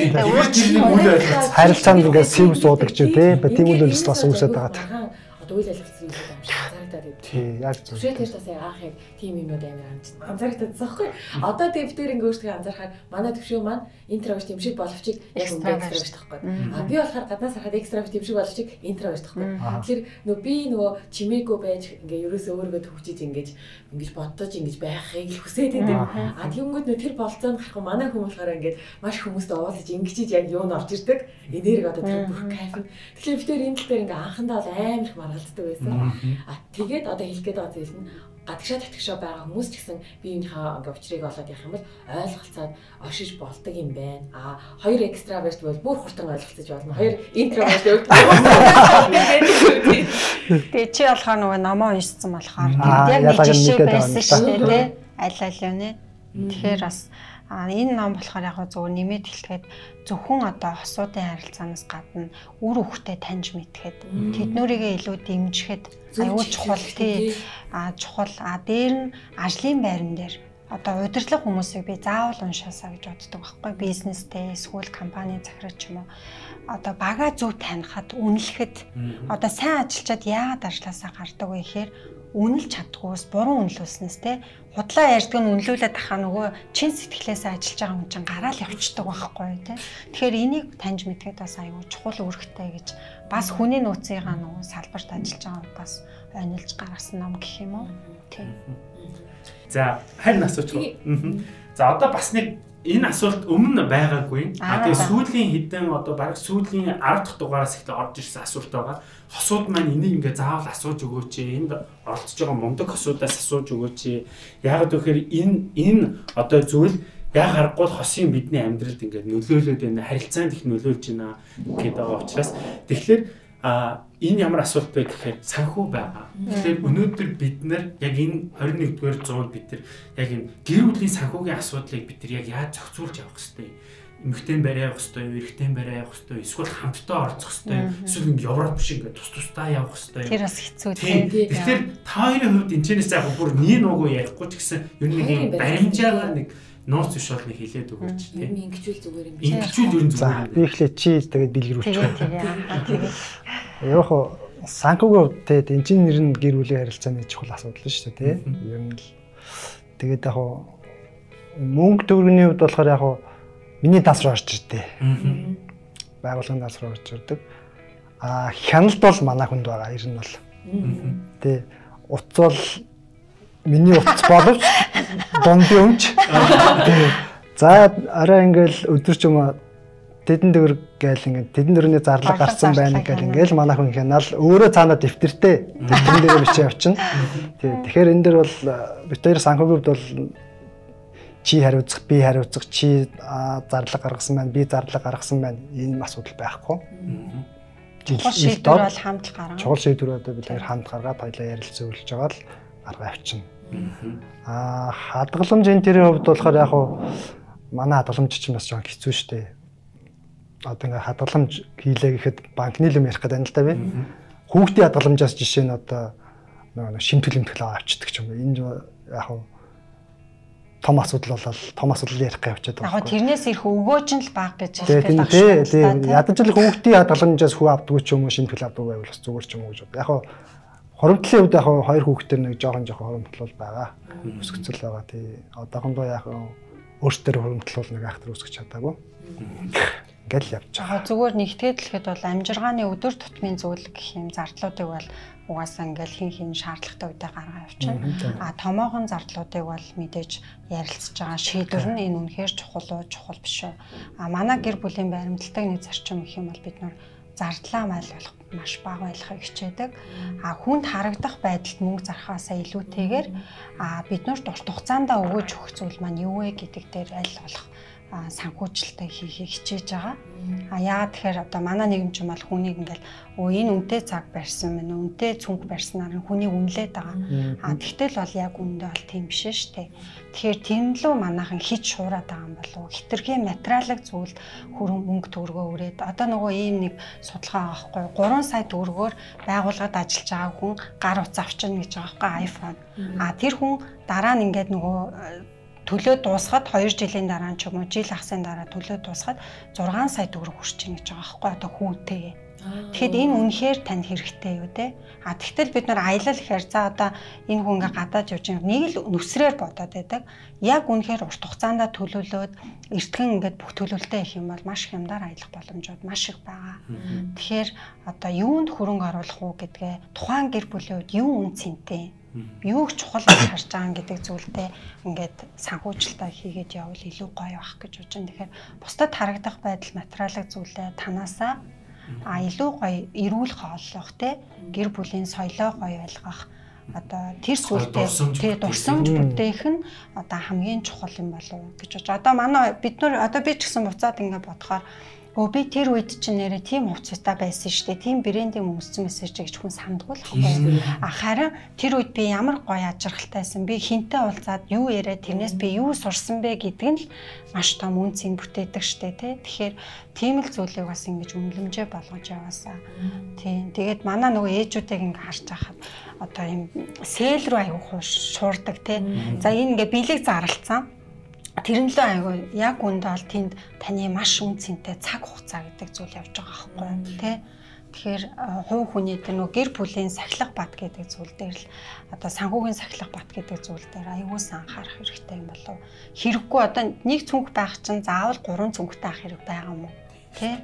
харилцаанд ингээд сэв суудаг ч тийм тийм үйл үйлс бас үүсэж байгаа. Одоо үйл ажиллагаа санагдаад байна. Тий, яг зөв. Түшээ тэр бас анх яг тим юмуд амар анзаарчихсан байхгүй. Одоо тэг бид тэр ингээ өөрсдөө анзаархаар манай төвшөө маань интроверт юм шиг боловчиг яг ингээ экстраверт байхгүй. А би болохоор гаднаас харахад экстраверт юм шиг боловчиг интроверт байхгүй. Тэгэхээр нөө би нөгөө чимээгүй байж ингээ ерөөсөө өөрийгөө төвчиж ингэж ингэж бодож ингэж байхыг л хүсээд байдаг. А тэгэнгүүт нөө тэр болцоонд гарах манай хүмүүс болохоор ингээ маш хүмүүстэй уулзаж ингэж яг юу н орж ирдэг. Энерги одоо тэр бүх кайф. Тэгэхээр бид тэр энэ тал дээр ингээ анхандаа бол амар их маргалддаг байсан. А тэгээд одоо хэлэх гээд байгаа зүйл нь гадагшаа татгшаа байгаа хүмүүс ч гэсэн биеийнхээ ингээ учрыг олоод явах юм бол ойлголцоод оршиж болдог юм байна. А хоёр экстраверт бол бүр хурдан ойлголцож болно. Хоёр интроверт өгдөг. Тэгээ чи болохоор нөгөө номоо уншсан болохоор яг нэг жишээ байсан шүү дээ. Аль аль юм нэ. Тэгэхээр бас А энэ ном болохоор яг зөвхөн нэмээд хэлэхэд зөвхөн одоо хосуудын харилцаанаас гадна үр хөвгтэй таньж мэдхэд тэднүүрийгээ илүү дэмжихэд аюул чухал тий. а чухал. А дээр нь ажлын байран дээр одоо удирдлага хүмүүсийг би заавал уншаасаа гэж боддог байхгүй. Бизнестэй эсвэл компани захирагч юм уу. Одоо бага зөв танихад үнэлэхэд одоо сайн ажиллачаад яагаад ажлаасаа гардаг вэ гэхээр үнэлж чаддгүйс буруу үнэлүүлснээс те. Худлаа ярьдаг нь үнэлүүлээд тахаа нөгөө чин сэтгэлээсээ ажиллаж байгаа хүн чинь гараал явчихдаг байхгүй те. Тэгэхээр энийг таньж мэдгээд бас аюу чухал үүрэгтэй гэж бас хүний нууцынхаа нөгөө салбарт ажиллаж байгаа удаас онилж гаргасан ном гэх юм уу? Тийм за харин асууч. За одоо бас нэг энэ асуулт өмнө байгаагүй. А тэгээ сүүлийн хідэн одоо баг сүүлийн 10 дахь дугаараас ихтэй орж ирсэн асуулт байгаа. Хосууд маань энийг ингээ заавал асууж өгөөч. Энд оролцож байгаа мундаг хосуудаас асууж өгөөч. Яг гэхээр энэ энэ одоо зүйл яг харахгүй хосын бидний амьдралд ингээ нөлөөлөд байна. Харилцаанд их нөлөөлж байна гэдэг байгаа учраас тэгэхээр а энэ ямар асуулт вэ гэхээр санхүү байгаа. Тэгэхээр өнөөдөр бид нар яг энэ 21-р зуунд бид нар яг энэ гэр бүлийн санхүүгийн асуудлыг бид нар яг яаж зохицуулж явах хэвтэй эмэгтэй барай явах хэвтэй, эрэгтэй барай явах хэвтэй, эсвэл хамтдаа орцох хэвтэй, эсвэл ингэ Европ шиг ингэ тус тусдаа явах хэвтэй. Тэр бас хэцүү тийм. Тэгэхээр та хоёрын хувьд энэ чэнэс яг бүр нийн нуугу ярихгүй ч гэсэн ер нь нэг баримжаагаар нэг нууц биш бол нэг хилээд өгөөч тийм. Ингэжүүл зүгээр юм биш. Ингэжүүл ер нь зүгээр. Би ихлэ чи тэгээд бэлгэрүүлчих. Тэгээд яг хоо санкугоо тэгээд энэ чинь нэр нь гэр бүлийн харилцааны чухал асуудал шүү дээ тийм. Ер нь л тэгээд яг хоо мөнгө төгрөгийн хувьд болохоор яг хоо миний дас руу орж ирдээ. Байгууллагын дас руу орж ирдэг. А хяналт бол манай хүнд байгаа ер нь бол. Тэ утас бол миний утас боловч дундын өмч. За арай ингээл өдөрч юм тэдэн дөр гээл ингээд тэдэн дөрөний зарлаг гарсан байна гээл ингээл манай хүн хянал өөрөө цаанаа дэвтэртэй дэвтэрэн дээр бичиж явчихна. Тий. Тэгэхээр энэ дэр бол бит хоёр санхүүгүүд бол чи хариуцах би хариуцах чи зарлаг гаргасан байна би зарлаг гаргасан байна энэ асуудал байхгүй. Чухал шийдвэр бол хамт гаргана. Чухал шийдвэр одоо бид хоёр хамт гаргаад хоёлаа ярилцсан үйлж байгаа л гаргаа авчина. Аа хадгаламж энэ төрлийн хувьд болохоор яг уу манай хадгаламж чинь бас жоохон хэцүү шттэ. Одоо ингээ хадгаламж хийлээ гэхэд банкны юм ярих гэдэг юм л да би. Хүүхдийн хадгаламжаас жишээ нь одоо нөгөө шимтгэл имтгэл авчдаг ч юм уу. Энэ яг уу том асуудал болол том асуудал ярих гэж явчихад байгаа. Яг тэрнээс ирэх өгөөч нь л баг гэж хэлэх гэж байна. Тийм. Ядаж л хүүхдийн хадгаламжаас хүү авдгүй ч юм уу шимтгэл авдгүй байвал бас зүгээр ч юм уу гэж бод. Яг Хоромтлын хувьд яг хоёр хүүхдээр нэг жоохон жоохон хоромтлол байгаа. Өсгөцөл байгаа. Тий. Одоохондоо яг өөртөө хоромтлол нэг ахтар өсгөж чадаагүй. Ингээл явж байгаа. Зүгээр нэгтгээд хэлэхэд бол амжиргааны өдөр тутмын зүйл гэх юм зардлуудыг бол угаасаа ингээл хин хин шаардлагатай үедээ гаргаа явчихна. А томоохон зардлуудыг бол мэдээж ярилцж байгаа шийдвэр нь энэ үнэхээр чухал уу, чухал биш үү? А манай гэр бүлийн баримталтай нэг зарчим гэх юм бол бид нар зардлаа майл болох маш бага байлахыг хичээдэг. А хүнд харагдах байдалд мөнгө зархаасаа илүүтэйгээр а биднэрт урт хугацаанд өгөөж өгөх зүйл маань юу вэ гэдэг дээр аль болох санхүүжилттэй хийхийг хичээж байгаа. А яагаад тэгэхээр одоо манай нийгэмч юм бол хүнийг ингээл өө энэ үнэтэй цаг барьсан мэн үнэтэй цүнх барьснаар нь хүнийг үнэлээд байгаа. А тэгтэл бол яг үндэ бол тийм биш шүү дээ. Тэгэхээр тийм лөө манайхан хич шуураад байгаа юм болов уу? Хитрхи материалын зүйл хөрөн мөнгө төгрөгөө өрөөд одоо нөгөө ийм нэг судалгаа авахгүй 3 сая төгрөгөөр байгууллагад ажиллаж байгаа хүн гар утас авчирна гэж байгаа байхгүй iPhone. А тэр хүн дараа нь ингээд нөгөө төлөө дуусгаад 2 жилийн дараа ч юм уу жил ахсын дараа төлөө дуусгаад 6 сая төгрөг хүрч ийн гэж байгаа байхгүй одоо хүүтэй. Тэгэхэд энэ үнэхээр танд хэрэгтэй юу те? А тэгтэл бид нар аялал гэхээр за одоо энэ хүн ингээ гадаад явж байгаа нэг л нүсрээр бодоод байдаг. Яг үнэхээр урт хугацаанд төлөвлөөд эртхэн ингээд бүх төлөвлөлтөө их юм бол маш их юмдаар аялах боломжууд маш их байгаа. Тэгэхээр одоо юунд хөрөнгө оруулах уу гэдгээ тухайн гэр бүлийн үед юу үн цэнтэй юуг чухал гэж харж байгаа гэдэг зүйлдээ ингээд санхүүжилтаа хийгээд явбал илүү гоё байх гэж бодож байна. Тэгэхээр бусдад харагдах байдал материалын зүйлээ танаасаа а илүү гоё эрүүл хооллох те гэр бүлийн соёлоо гоё ойлгох одоо тэр сүлдээ тий дурсамж бүтээх нь одоо хамгийн чухал юм болов уу гэж бодож. Одоо манай бид нар одоо би ч гэсэн буцаад ингээд бодохоор Өө би тэр үед чинь нэрээ тийм хувцастай байсан шүү дээ. Тийм брендинг өмссөн мессеж гэж хүн сандгүй л байхгүй. А харин тэр үед би ямар гоё ажирхалтайсан. Би хинтээ уулзаад юу яриа тэрнээс би юу сурсан бэ гэдэг нь л маш том үнцийг бүтээдэг шүү дээ, тий. Тэгэхээр тийм л зүйлийг бас ингэж үнэлэмжээ болгож яваасаа. Тийм. Тэгээд манай нөгөө ээжүүдийг ингээ харж байхад одоо юм сэл рүү аягүй шуурдаг тий. За энэ ингээ биелэг зарлцсан Тэр нь л айгүй яг үндэ бол тэнд таны маш үнцэнтэй цаг хугацаа гэдэг зүйл явж байгаа байхгүй тий. Тэгэхээр хувь хүний тэр нөгөө гэр бүлийн сахилах бат гэдэг зүйл дээр л одоо санхүүгийн сахилах бат гэдэг зүйл дээр аюулс анхаарах хэрэгтэй юм болов. Хэрэггүй одоо нэг цүнх байх чинь заавал гурван цүнхтэй ах хэрэг байгаа юм уу? Тэ?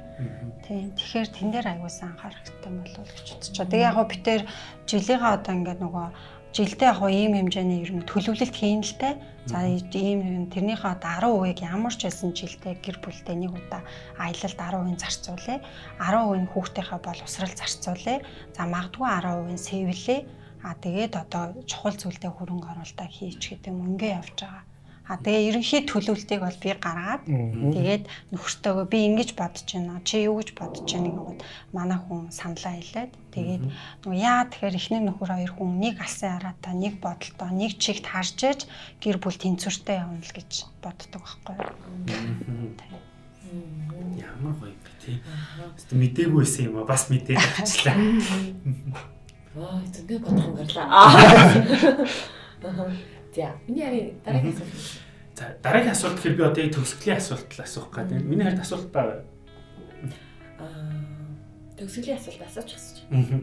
Тийм. Тэгэхээр тэн дээр аюулс анхаарах хэрэгтэй юм болов гэж байгаа. Тэгээ яг гоо битэр жилийнхаа одоо ингээд нөгөө жилдээ яг ийм хэмжээний ер нь төлөвлөлт хийн л те. За ийм тэрнийхээ одоо 10%-ийг ямар ч байсан жилдээ гэр бүлдээ нэг удаа аялалд 10% зарцуулъя. 10% хүүхдийнхээ бол усрал зарцуулъя. За магадгүй 10% сэвлээ. А тэгээд одоо чухал зүйлдээ хөрөнгө оруулалтаа хийч гэдэг юм ингээ явж байгаа. А тэгээ ерөнхий төлөвлөлтийг бол би гаргаад тэгээд нөхөртөөгөө би ингэж бодож байна. Чи юу гэж бодож байна гэнгүүт манай хүн саналаа хэлээд тэгээд нөгөө яа тэгэхээр эхнэр нөхөр хоёр хүн нэг алсын араатай нэг бодолтой нэг чигт харж ээж гэр бүл тэнцвэртэй явна л гэж боддог байхгүй юу. Ямар гоё бэ тий. Мэдээгүйсэн юм а бас мэдээд авчлаа. Аа зөндөө бодох юм гарлаа. Аа. За миний харин дараагийн асуулт. За дараагийн асуулт гэхээр би одоо төгсгөлийн асуулт асуух гэдэг. Миний хард асуулт ба аа төгсгөлийн асуулт асууж асууж.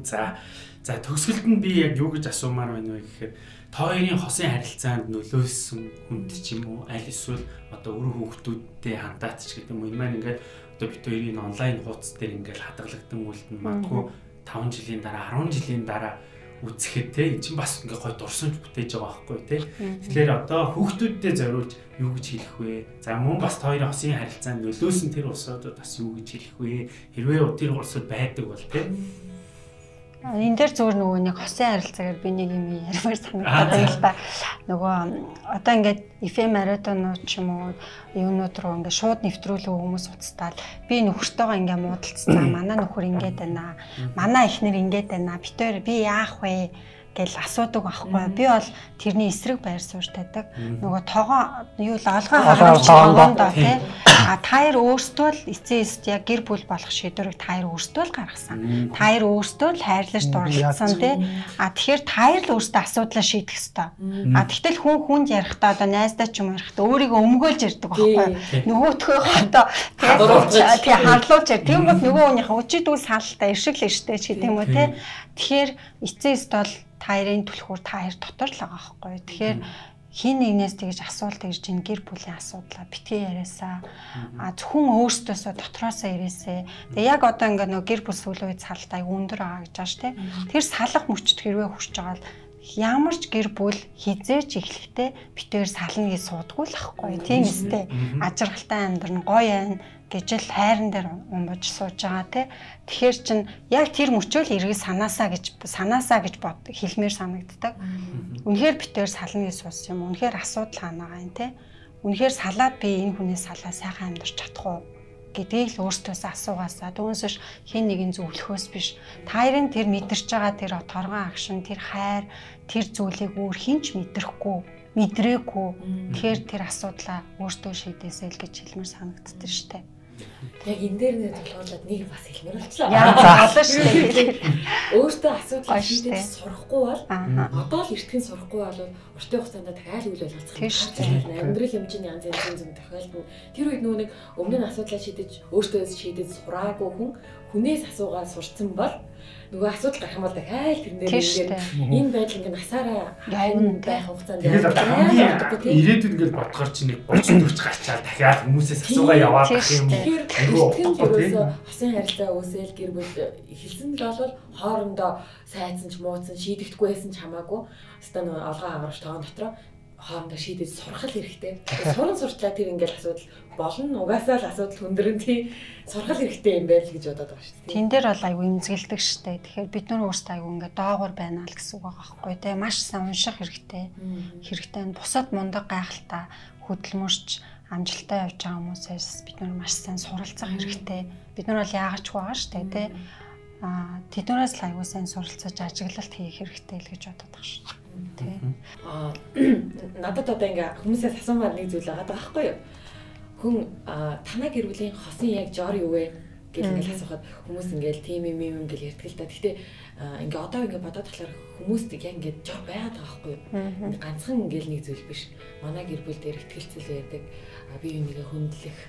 За за төгсгөлд нь би яг юу гэж асуумаар байна вэ гэхээр та хоёрын хосын харилцаанд нөлөөсөн хүнд ч юм уу аль эсвэл одоо өрөө хүүхдүүдтэй хандаач гэдэг юм уу? Энэ маань ингээд одоо бид хоёрын онлайн хуудас дээр ингээд хадгалагдсан үлдэн. Магадгүй 5 жилийн дараа 10 жилийн дараа үзэхэд те эн чинь бас ингээ гой дурсамж бүтээж байгаа байхгүй те. Тэгэхээр одоо хүүхдүүдтэй зориулж юу гэж хэлэх вэ? За мөн бас хоёрын хосын харилцаанд нөлөөсөн тэр улсуудад бас юу гэж хэлэх вэ? Хэрвээ тэр улсууд байдаг бол те Энэ дээр зөвөр нөгөө нэг хосын харилцаагаар би нэг юм ярмаар санагдаад байл та. Нөгөө одоо ингээд эфэм маратонууд ч юм уу юунууд руу ингээд шууд нэвтрүүлэг хүмүүс уцтаал би нөхөртөөгөө ингээд муудалцсан. Манай нөхөр ингээд байна. Манай эхнэр ингээд байна. Битээр би яах вэ? Гэж асуудаг байхгүй. Би бол тэрний эсрэг байр суурь тадаг. Нөгөө тоогоо юу л олгоо гаргаж тоогондоо тий. А таяр өөртөө л эцээ эст яг гэр бүл болох шийдвэрийг таяр өөртөө л гаргасан. Таяр өөртөө л хайрлаж дурлцсан тий. А тэгэхээр таяр л өөртөө асуудлаа шийдэх ёстой. А тэгтэл хүн хүнд ярихдаа одоо найздаа ч юм ярихдаа өөрийгөө өмгөөлж ярьдаг байхгүй. Нөгөөтгөө одоо тий харлуулж. Тийм бол нөгөө хүнийхээ өчигдүүл салтай иршиглэн штэ ч гэдэг юм уу тий. Тэгэхээр эцээ эст бол таарын түлхүүр та хоёр дотор л байгаа байхгүй. Тэгэхээр хин нэгнээс тэгж асуулт ирж ин гэр бүлийн асуудлаа битгий яриасаа. А зөвхөн өөртөөсөө дотроосоо ирээсээ тэгээ яг одоо ингээ нөгөө гэр бүл сүлөө цалтай өндөр байгаа гэж байгаа ш тэ. Тэр салах мөчт хэрвээ хүрч байгаа л ямар ч гэр бүл хизээч эхлэхдээ битээр сална гэж суудгүй л ахгүй тийм үстэй ажиргалтай амьдрын гоё айн гэж л хайран дээр умбаж сууж байгаа те. Тэгэхээр чин яг тэр мөчөөл эргэж санаасаа гэж санаасаа гэж бод хэлмээр санагддаг. Үнэхээр битээр сална гэж суусан юм. Үнэхээр асуудал хаанагаа юм те. Үнэхээр салаад би энэ хүнээс салаа сайхан амьдарч чадах уу гэдгийг л өөртөөс асуугаасаа түүнээс хин нэгэн зөвлөхөөс биш. Таарын тэр мэдэрч байгаа тэр торгон агшин тэр хайр тэр зүйлийг өөр хинч мэдрэхгүй мэдрээгүй. Тэгэхээр тэр асуудлаа өөртөө шийдээсэй л гэж хэлмээр санагддаг штеп. Яг энэ дээр нэр толгойлоод нэг бас хэлмээр болчихлоо. Яа заалаа шүү дээ. Өөртөө асуудал шийдэж сурахгүй бол одоо л эртхэн сурахгүй бол уртын хугацаанд дахиад үйл болцох юм байна. Амьдрал хэмжээний янз янзын зүйл тохиолдно. Тэр үед нөө нэг өмнө нь асуудлаа шийдэж өөртөө шийдэж сураагүй хүн хүнээс асуугаад сурцсан бол нөгөө асуудал гарах юм бол дахиад тэрнээр ингээд энэ байдал ингээд насаараа хайн байх хугацаанд хамгийн ирээдүйд ингээд бодгоор чи нэг 30 40 гарчаад дахиад хүмүүсээс асуугаа яваад гэх юм. Тэгэхээр хосын харилцаа үүсэл гэр бүл хэлсэн л бол хоорондоо сайдсан ч муудсан шийдэгдэхгүй байсан ч хамаагүй. Хаста нөгөө олгоо агарч тоон дотроо хоорондоо шийдэж сурах хэрэгтэй. Суран сурчлаа тэр ингээл асуудал болно. Угаасаа л асуудал хүндрэн тий сурах хэрэгтэй юм байл гэж бодоод байгаа шүү дээ. Тэн дээр бол айгүй имзгэлдэг шүү дээ. Тэгэхээр бид нар өөрсдөө айгүй ингээд доогор байна л гэсэн үг байгаа байхгүй тий. Маш сайн унших хэрэгтэй. Хэрэгтэй нь бусад мундаг гайхалтай хөдөлмөрч амжилттай явж байгаа хүмүүсээс бид нар маш сайн суралцах хэрэгтэй. Бид нар бол яагач байгаа шүү дээ тий. Аа тэднээс л айгүй сайн суралцаж ажиглалт хийх хэрэгтэй л гэж бодоод байгаа шүү. Тий. Аа надад одоо ингээ хүмүүсээс асуумаар нэг зүйл байгаа байхгүй юу? Хүн танаа гэр бүлийн хосын яг жор юу вэ? гэж ингээл асуухад хүмүүс ингээл тийм юм юм ингээл ярьдаг л та. Гэхдээ ингээ одоо ингээ бодоод тахлаар хүмүүст яг ингээ жоо байгаад байгаа байхгүй юу? Ганцхан ингээл нэг зүйл биш. Манай гэр бүл дээр ихтгэлцэл байдаг. Би юу нэгэ хөндлөх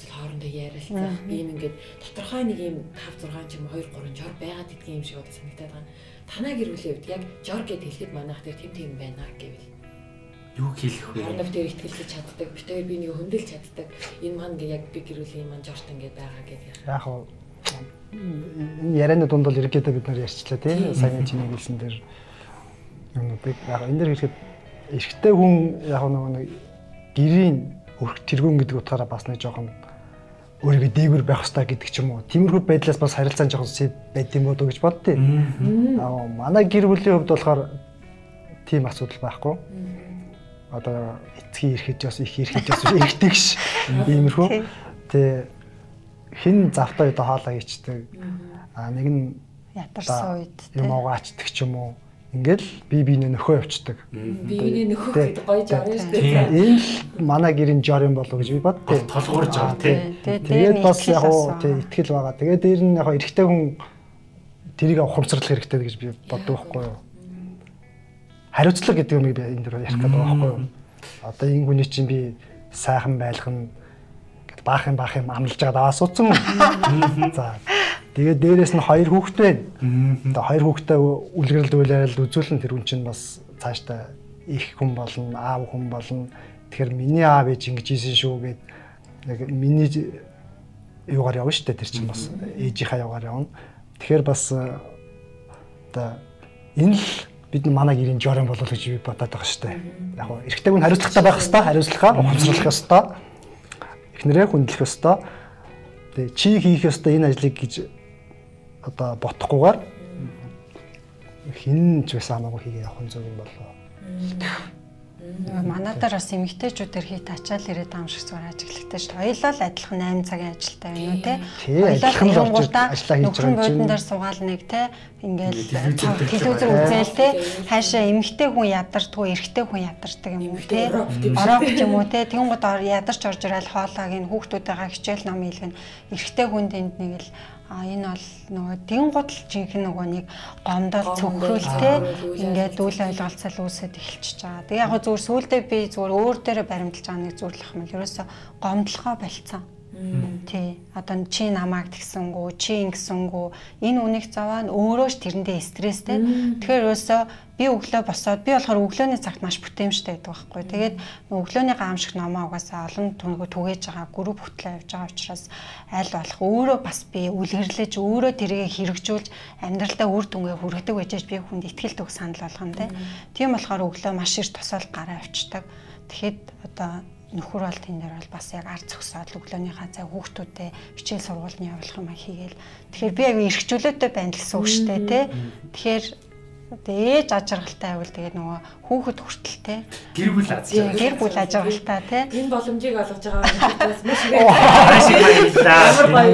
хоорондоо ярилцах ийм ингээд тодорхой нэг юм 5 6 ч юм 2 3 жор байгаад идэх юм шиг одоо санагдаад байгаа. Танаа гэр бүлийн хувьд яг жор гэд хэлэхэд манайх дээр тэм тэм байна гэвэл юу хэлэх вэ? Хоорондоо дээр ихтгэлж чаддаг. Битээр би нэг хөндлөж чаддаг. Энэ маань ингээ яг би гэр бүлийн маань жорт ингээ байгаа гэдэг. Яг хоо энэ ярианы дунд бол ерөөдөө бид нар ярьчлаа тийм сайн чиний хэлсэн дээр юмнуудыг яг энэ дэр хэлэхэд эрэгтэй хүн яг нэг гэрийн өрх тэргүүн гэдэг утгаараа бас нэг жоохон өөрийгөө дээгүр байх хэрэгтэй гэдэг ч юм уу. Тиймэрхүү байдлаас бас харилцаа жоохон сэв байд юм болоо гэж боддتي. Аа манай гэр бүлийн хувьд болохоор тийм асуудал байхгүй. Одоо эцгийн ирэхэд бас их ирэхэд бас эргэдэг ш. Иймэрхүү. Тэ хин завтай одоо хоолоо хийчдэг. Аа нэг нь ядарсан үед юм угаачдаг ч юм уу Ингээл би биенээ нөхөө явцдаг. Би биенээ нөхөх гэдэг гоё жор юм шүү дээ. Энэ л манай гэрийн жор юм болов гэж би боддөө. Толгуур жор тий. Тэгээд бас яг уу тий ихтгэл байгаа. Тэгээд дээр нь яг эрэгтэй хүн тэрийг ухамсарлах хэрэгтэй гэж би боддог байхгүй юу. Хариуцлага гэдэг юмыг би энэ дөр ярих гэдэг байхгүй юу. Одоо энэ хүний чинь би сайхан байлгана баах юм баах юм амлаж байгаа даваа суудсан. За Тэгээд дээрэс нь хоёр хүүхэд байна. Одоо хоёр хүүхдээ үлгэрэлд үйлээрэл үзүүлэн тэр хүн чинь бас цаашдаа их хүн болно, аав хүн болно. Тэгэхээр миний аав ээж ингэж ийсэн шүү гэд яг миний юугаар явна шүү дээ тэр чинь бас ээжийнхаа явгаар явна. Тэгэхээр бас одоо энэ л бид манай гэрийн жорон болов гэж би бодоод байгаа шүү дээ. Яг гоо эрэгтэй хүн хариуцлагатай байх хэвээр хариуцлахаа ухамсарлах хэвээр эхнэрээ хүндлэх хэвээр Тэгээ чи хийх ёстой энэ ажлыг гэж одоо ботохгүйгээр хин ч байсан хамаагүй хийгээ явах нь зөв юм болоо. Манайдаар бас эмэгтэйчүүдээр хийт ачаал ирээд аим шиг зүгээр ажиглахтай шүү. Хоёлоо л адилхан 8 цагийн ажилтай байна уу те. Хийж байгаа юм. Нөхөн дээр суугаал нэг те. Ингээл телевизээр үзээл те. Хаашаа эмэгтэй хүн ядардгүй, эрэгтэй хүн ядардаг юм уу те. Ороо ч юм уу те. Тэнгууд ядарч орж ирэл хоолойг нь хүүхдүүдтэйгээ хичээл ном хийлгэн. Эрэгтэй хүнд энд нэг л А энэ бол нөгөө дэн гутал жинхэнэ нөгөө нэг гомдол цөхрөлтэй ингээд үйл ойлголцол үүсэт эхэлчихэж байгаа. Тэгээ яг зүгээр сүулдэ би зүгээр өөр дээрээ баримталж байгаа нэг зүйлх юм л ерөөсө гомдлохоо болцсон. Тий. Одоо чи намайг тэгсэнгүү, чи ингэсэнгүү энэ үнийг зовоо нь өөрөө ч тэрэндээ стресстэй. Тэгэхээр ерөөсөө би өглөө босоод би болохоор өглөөний цагт маш бүтээмжтэй байдаг байхгүй. Тэгээд өглөөний гамшиг номоо угаасаа олон түнгөө түгээж байгаа групп хөтлөө явж байгаа учраас аль болох өөрөө бас би үлгэрлэж өөрөө тэргээ хэрэгжүүлж амьдралдаа үр дүнгээ хүргэдэг байж би хүнд ихтгэл төх санал болгоно тийм болохоор өглөө маш их тосол гараа авчдаг. Тэгэхэд одоо нөхөр бол тэн дээр бол бас яг ард зөксөөл өглөөнийхаа цаг хүүхдүүдэд хичээл сургуульны явуулах юм хийгээл. Тэгэхээр би яг эргчүүлээтэй байна гэсэн үг шүү дээ тий. Тэгэхээр ээж ажиргалтай байвал тэгээ нөгөө хүүхэд хүртэлтэй. Гэр бүл аз жаргал. Гэр бүл ажиргалтай тий. Энэ боломжийг олгож байгаа хүмүүс маш их баярлалаа.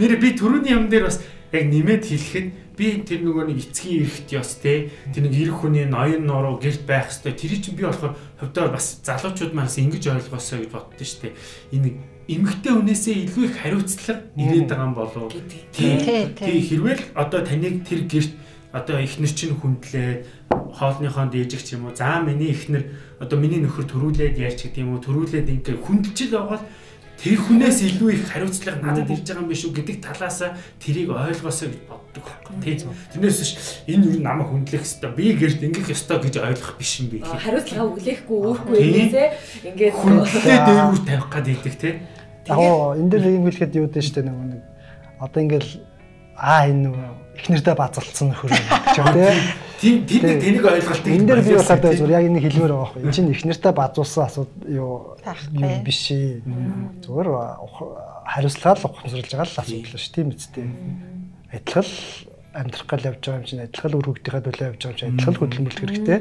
Нэр би түрүүний юм дээр бас яг нэмээд хэлэхэд би тэр нөгөө нэг эцгийн эрэхт ёс те тэр нэг эрэх хүний ноён нуруу гэрт байх хэвээр тэр чинь би болохоор хөвдөө бас залуучууд манаас ингэж ойлгосоо гэж боддоо штэ. Энэ эмэгтэй хүнээсээ илүү их хариуцлага ирээд байгаа юм болов тий тий. Хэрвээ одоо таныг тэр гэрт одоо эхнэр чинь хүндлээд хоолныхоо дээжих ч юм уу? За миний эхнэр одоо миний нөхөр төрүүлээд ярьч гэдэг юм уу? Төрүүлээд ингээ хүндэлж л байгаа тэр хүнээс илүү их хариуцлага надад ирж байгаа юм биш үү гэдэг талаас тэрийг ойлгосоо гэж боддог байхгүй. Тий. Тэрнээс биш. Энэ юу намайг хүндлэх ёстой? Би гэрт ингэх ёстой гэж ойлгох биш юм би. Хариуцлага үлээхгүй өөрөхгүй нээсээ ингээд хүндлээ дээгүүр тавих гад идэг тий. Яг энэ дээр юм хэлэхэд юу дээ штэ нэг нэг одоо ингээл аа энэ нөгөө эхнэрдээ базалцсан нөхөр гэж байна тийм тийм нэг тэнийг ойлголт энэ дээр би бас одоо зүгээр яг энэ хэлмээр байгаа байхгүй. Энэ чинь эхнэрдээ базуулсан асууд юу юу биш ээ. Зүгээр хариуцлагаа л ухамсарлаж байгаа л асуудал шүү тийм үстэй адилхан амьдрах гал явж байгаа юм чинь адилхан үр хөвгтийнхээ төлөө явж байгаа юм чинь адилхан хөдөлмөрлөх хэрэгтэй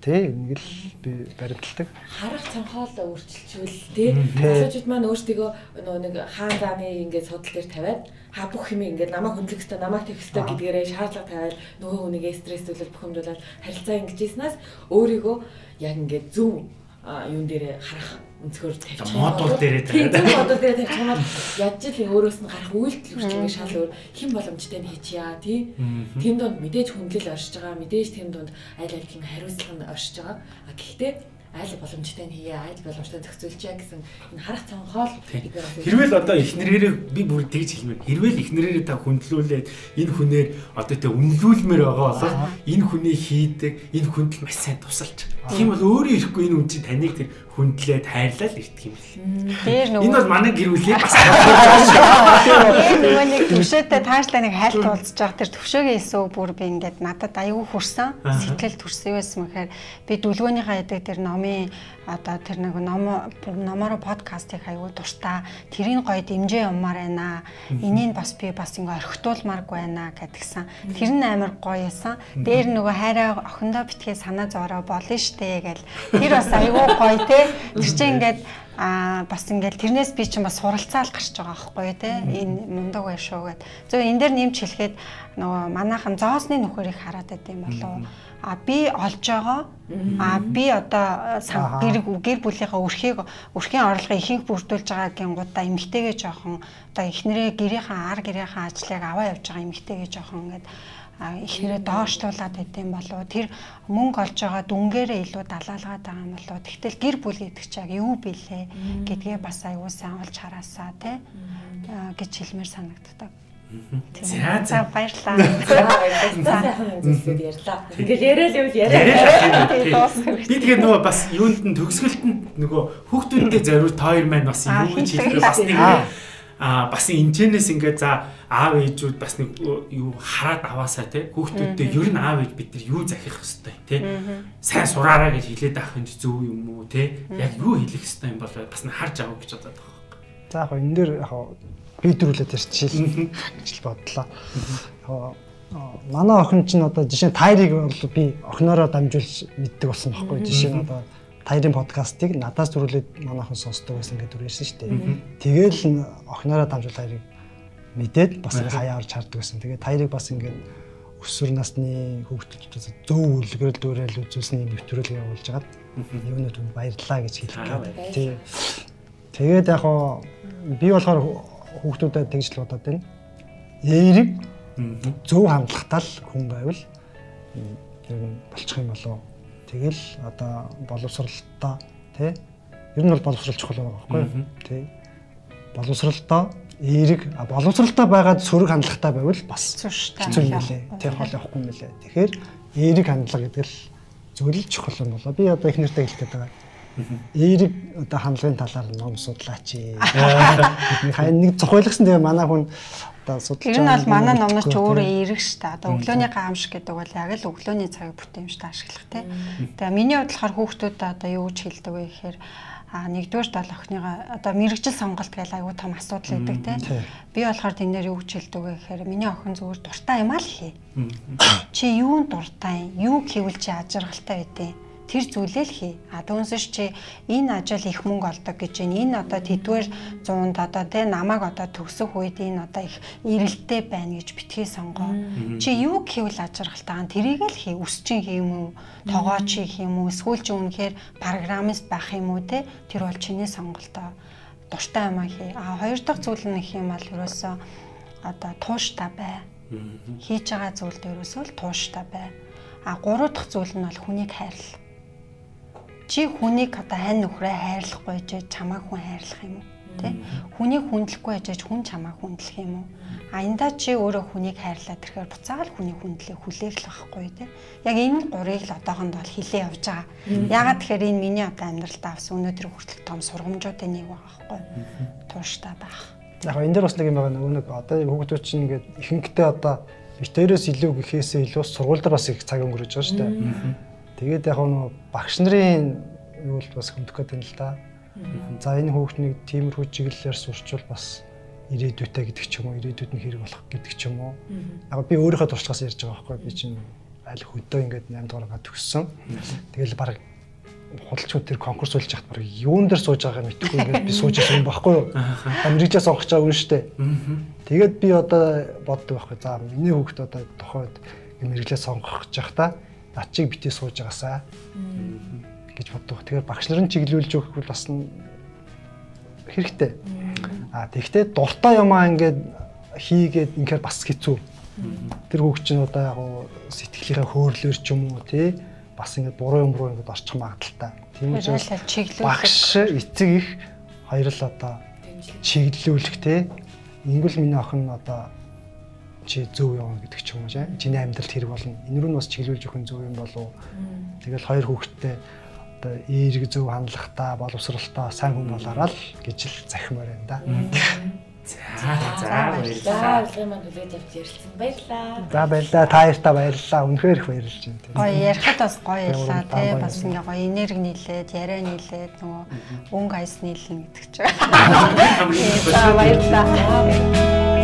Тэ энийг л би баримталдаг. Харах цанхаал өөрчилчүүл тэ. Залуучууд маань өөрсдөө нөгөө нэг хаан зааны ингээд судал дээр тавиад ха бүх юм ингээд намайг хөндлөх хэрэгтэй, намайг тэгэх хэрэгтэй гэдгээрээ шаардлага тавиад нөгөө хүнийг стресстүүлэл бухимдуулаад харилцаа ингэжсэнээс өөрийгөө яг ингээд зөв юун дээр харах өнцгөр тавьчих. Модуль дээрээ тавиад. Тийм модуль дээрээ тавьчих бол яаж л өөрөөс нь гарах үйлдэл хүртэл шал өөр хэн боломжтой нь хийчихье тий. Тэм донд мэдээж хүндлэл оршиж байгаа. Мэдээж тэм донд аль альгийн хариуцлага нь оршиж байгаа. А гэхдээ айл боломжтой нь хийе, айл боломжтой зохицуулчаа гэсэн энэ харах цанхоол хэрвэл одоо эхнэрээрээ би бүр тэгж хэлмээр хэрвэл эхнэрээрээ та хүндлүүлээд энэ хүнээр одоо тэ үнэлүүлмээр байгаа бол энэ хүний хийдэг энэ хүнд маш сайн тусалж. Тийм бол өөрөө ирэхгүй энэ үн чинь таныг тэр хүндлээд хайрлал ирдэг юм бэл. Энэ бол манай гэр бүлийн бас нөгөө нэг төвшөөтэй таашлаа нэг хайлт уулзж байгаа тэр төвшөөгийн эсөө бүр би ингээд надад аюу хүрсэн. Сэтгэл төрсөн байсан мэхээр би дүлгөөнийхаа ядаг тэр номын одоо тэр нэг ном номоор подкастыг аюу дуртай. Тэрийг гоё дэмжээ юмар байна. Энийг бас би бас ингээ орхитуулмааргүй байна гэдгсэн. Тэр нь амар гоё юмсан. Дээр нөгөө хайраа охиндоо битгий санаа зороо болно штэ гэл. Тэр бас аюу гоё те Тэр чинь ингээд а бас ингээл тэрнээс би чинь бас суралцаал гарч байгаа байхгүй тий энэ мундаг байш шүү гэд. Зөв энэ дээр нэмж хэлэхэд нөгөө манайхан зоосны нөхөрийг хараад байт юм болов а би олж байгаа. А би одоо гэр гэр бүлийнхаа өрхийг өрхийн орлогыг ихэнх бүрдүүлж байгаа гингуудаа эмгтэйгээ жоохон одоо эхнэрээ гэрийнхаа ар гэрийнхаа ажлыг аваа явж байгаа эмгтэйгээ жоохон ингээд ихнэрээ доошлуулад байдэм болов тэр мөнгө олж байгаа дүнгээрээ илүү далаалгаад байгаа юм болов тэгтэл гэр бүл гэдэг чинь юу билээ гэдгээ бас аюу сайн олж хараасаа тий гэж хэлмээр санагддаг. За за баярлаа. Ярьлаа. Ингээл яриад юм яриа. Би тэгээ нөгөө бас юунд нь төгсгөлтөнд нөгөө хүүхдүүдтэй зориул та хоёр маань бас юу гэж хэлдэг бас нэг а бас энэчнээс ингээд за аав ээжүүд бас нэг юу хараад аваасаа те. Хүүхдүүдтэй ер нь аав ээж бид нар юу захих хэвээр те. Сайн сураараа гэж хэлээд авах нь зөв юм уу те. Яг юу хэлэх хэвээр юм бол бас нь харж авах гэж бодоод байгаа. Юм. За яг энэ дээр яг бидрүүлээд ярьчих гэж л бодлоо. Манай охин чинь одоо жишээ нь тайрыг бол би охиноороо дамжуулж мэддэг болсон байхгүй жишээ нь одоо Таирын подкастыг надаас зүрхлээд манайхан сонсдог байсан гэдэг үргэлжсэн шүү дээ. Тэгээл охиноороо дамжуул Таирыг мэдээд бас хаяа орж харддаг байсан. Тэгээд Таирыг бас ингээд өсвөр насны хүүхдүүдээс зөв үлгэрэл дүүрэл үзүүлсний нэвтрүүлэг явуулж хагаад юунууд баярлалаа гэж хэлэх гээд. Тий. Тэгээд яг хоо би болохоор хүүхдүүдэд тэгж л бодоод байна. Эерэг зөв хандлагатай л хүн байвал ер нь болчих юм болоо Тэгэл одоо боловсралтаа тий ер нь бол боловсрал чухал байгаа байхгүй тий боловсралтаа эерэг боловсралтай байгаад сөрөг хандлагатай байвал бас хэцүү юм лээ. Тэг хол явахгүй юм лээ. Тэгэхээр эерэг хандлага гэдэг л зөвлөл чухал юм болоо. Би одоо их нэртэй хэлэх гээд байгаа. Эерэг одоо хандлагын талаар ном судлаач. Нэг зохиолагсан тэгээ манай хүн одоо судалж байгаа. Нь бол манай номноос ч өөрөө эрэг ш та. Одоо өглөөний гамш гэдэг бол яг л өглөөний цагийг бүтээмжтэй ашиглах тий. Тэгээ миний хувьд болохоор хүүхдүүдэд одоо юу гэж хэлдэг вэ гэхээр а нэгдүгээр тал охиныгаа одоо мэрэгжил сонголт гэж аюу тум асуудал байдаг тий. Би болохоор тэнээр юу гэж хэлдэг вэ гэхээр миний охин зүгээр дуртай юм аа л хий. Чи юунд дуртай юм? Юу хийвэл чи ажиргалтай байдیں۔ Тэр зүйлээ л хий. А түүнээс чи энэ ажил их мөнгө олдог гэж байна. Энэ одоо тэдгээр 100-д одоо тэ намайг одоо төгсөх үед энэ одоо их эрэлттэй байна гэж битгий сонгоо. Чи юу хийвэл ажиргалтай тэрийг л хий. Үсчин хийм үү? Тогооч хийх юм уу? Эсвэл чи үнэхээр программист байх юм уу те? Тэр бол чиний сонголтоо. Дуртай юм а хий. А хоёр дахь зүйл нь их юм бол ерөөсөө одоо тууштай бай. Хийж байгаа зүйлд ерөөсөө л тууштай бай. А гурав дахь зүйл нь бол хүнийг хайрлаа чи хүнийг одоо хань нөхрөө хайрлахгүй гэж чамаа хүн хайрлах юм уу? Тэ? Хүнийг хүндлэхгүй гэж хүн чамаа хүндлэх юм уу? А эндаа чи өөрөө хүнийг хайрлаад тэрхээр буцаагаал хүний хүндлийг хүлээх л байхгүй тий. Яг энэ гурыг л одоохонд бол хилээ явж байгаа. Ягаад тэгэхээр энэ миний одоо амьдралд авсан өнөөдөр хүртэл том сургамжуудын нэг байгаа байхгүй. Тууштай байх. Яг энэ дээр бас нэг юм байгаа нөгөө нэг одоо хүүхдүүд чинь ингээд ихэнхдээ одоо битээрээс илүү гэхээсээ илүү сургууль дээр бас их цаг өнгөрөж байгаа шүү дээ. Тэгээд яг нөгөө багш нарын юу л бас хөндөх гэдэг юм л да. За энэ хүүхднийг тиймэрхүү чиглэлээр сурчвал бас ирээдүйтэй гэдэг ч юм уу, ирээдүйд нь хэрэг болох гэдэг ч юм уу. Яг би өөрийнхөө туршлагаас ярьж байгаа байхгүй би чинь аль хөдөө ингээд 8 дугаараа төгссөн. Тэгэл баг худалчууд тэр конкурс болж яхад баг юун дээр сууж байгааг мэдэхгүй ингээд би сууж байгаа юм байхгүй юу? Мэргэжээ сонгож байгаа шүү дээ. Тэгээд би одоо боддог байхгүй. За миний хүүхд одоо тохойд мэргэжээ сонгох гэж байхдаа над чиг битээ сууж байгаасаа гэж боддог. Тэгэхээр багш нарын чиглүүлж өгөх бол бас хэрэгтэй. А тэгвэл дуртай юмаа ингээд хийгээд ингээд бас хэцүү. Тэр чинь одоо яг сэтгэлийнхээ хөөрлөөр ч юм уу тий бас ингээд буруу юм руу ингээд орчих магадaltaй. Тийм учраас багш эцэг их хоёр л одоо чиглүүлэх тий ингүүл миний охин одоо чи зөв явна гэдэг ч юм уу тийм чиний амьдралд хэрэг болно. Энэ рүү нь бас чиглүүлж өгөх нь зөв юм болов. Тэгэл хоёр хүүхэдтэй одоо эерэг зөв хандлагатай боловсралтай сайн хүн болоораа л гэж л захимаар байна да. За за баярлалаа. Урилгын маань хүлээж авч ярилцсан баярлалаа. За баярлалаа. Та баярлалаа баярлалаа. Үнэхээр их баярлж байна. Гоё ярихад бас гоё яллаа тий. Бас ингээ гоё энерги нийлээд, яриа нийлээд нөгөө өнгө айс нийлнэ гэдэг чинь. За баярлалаа.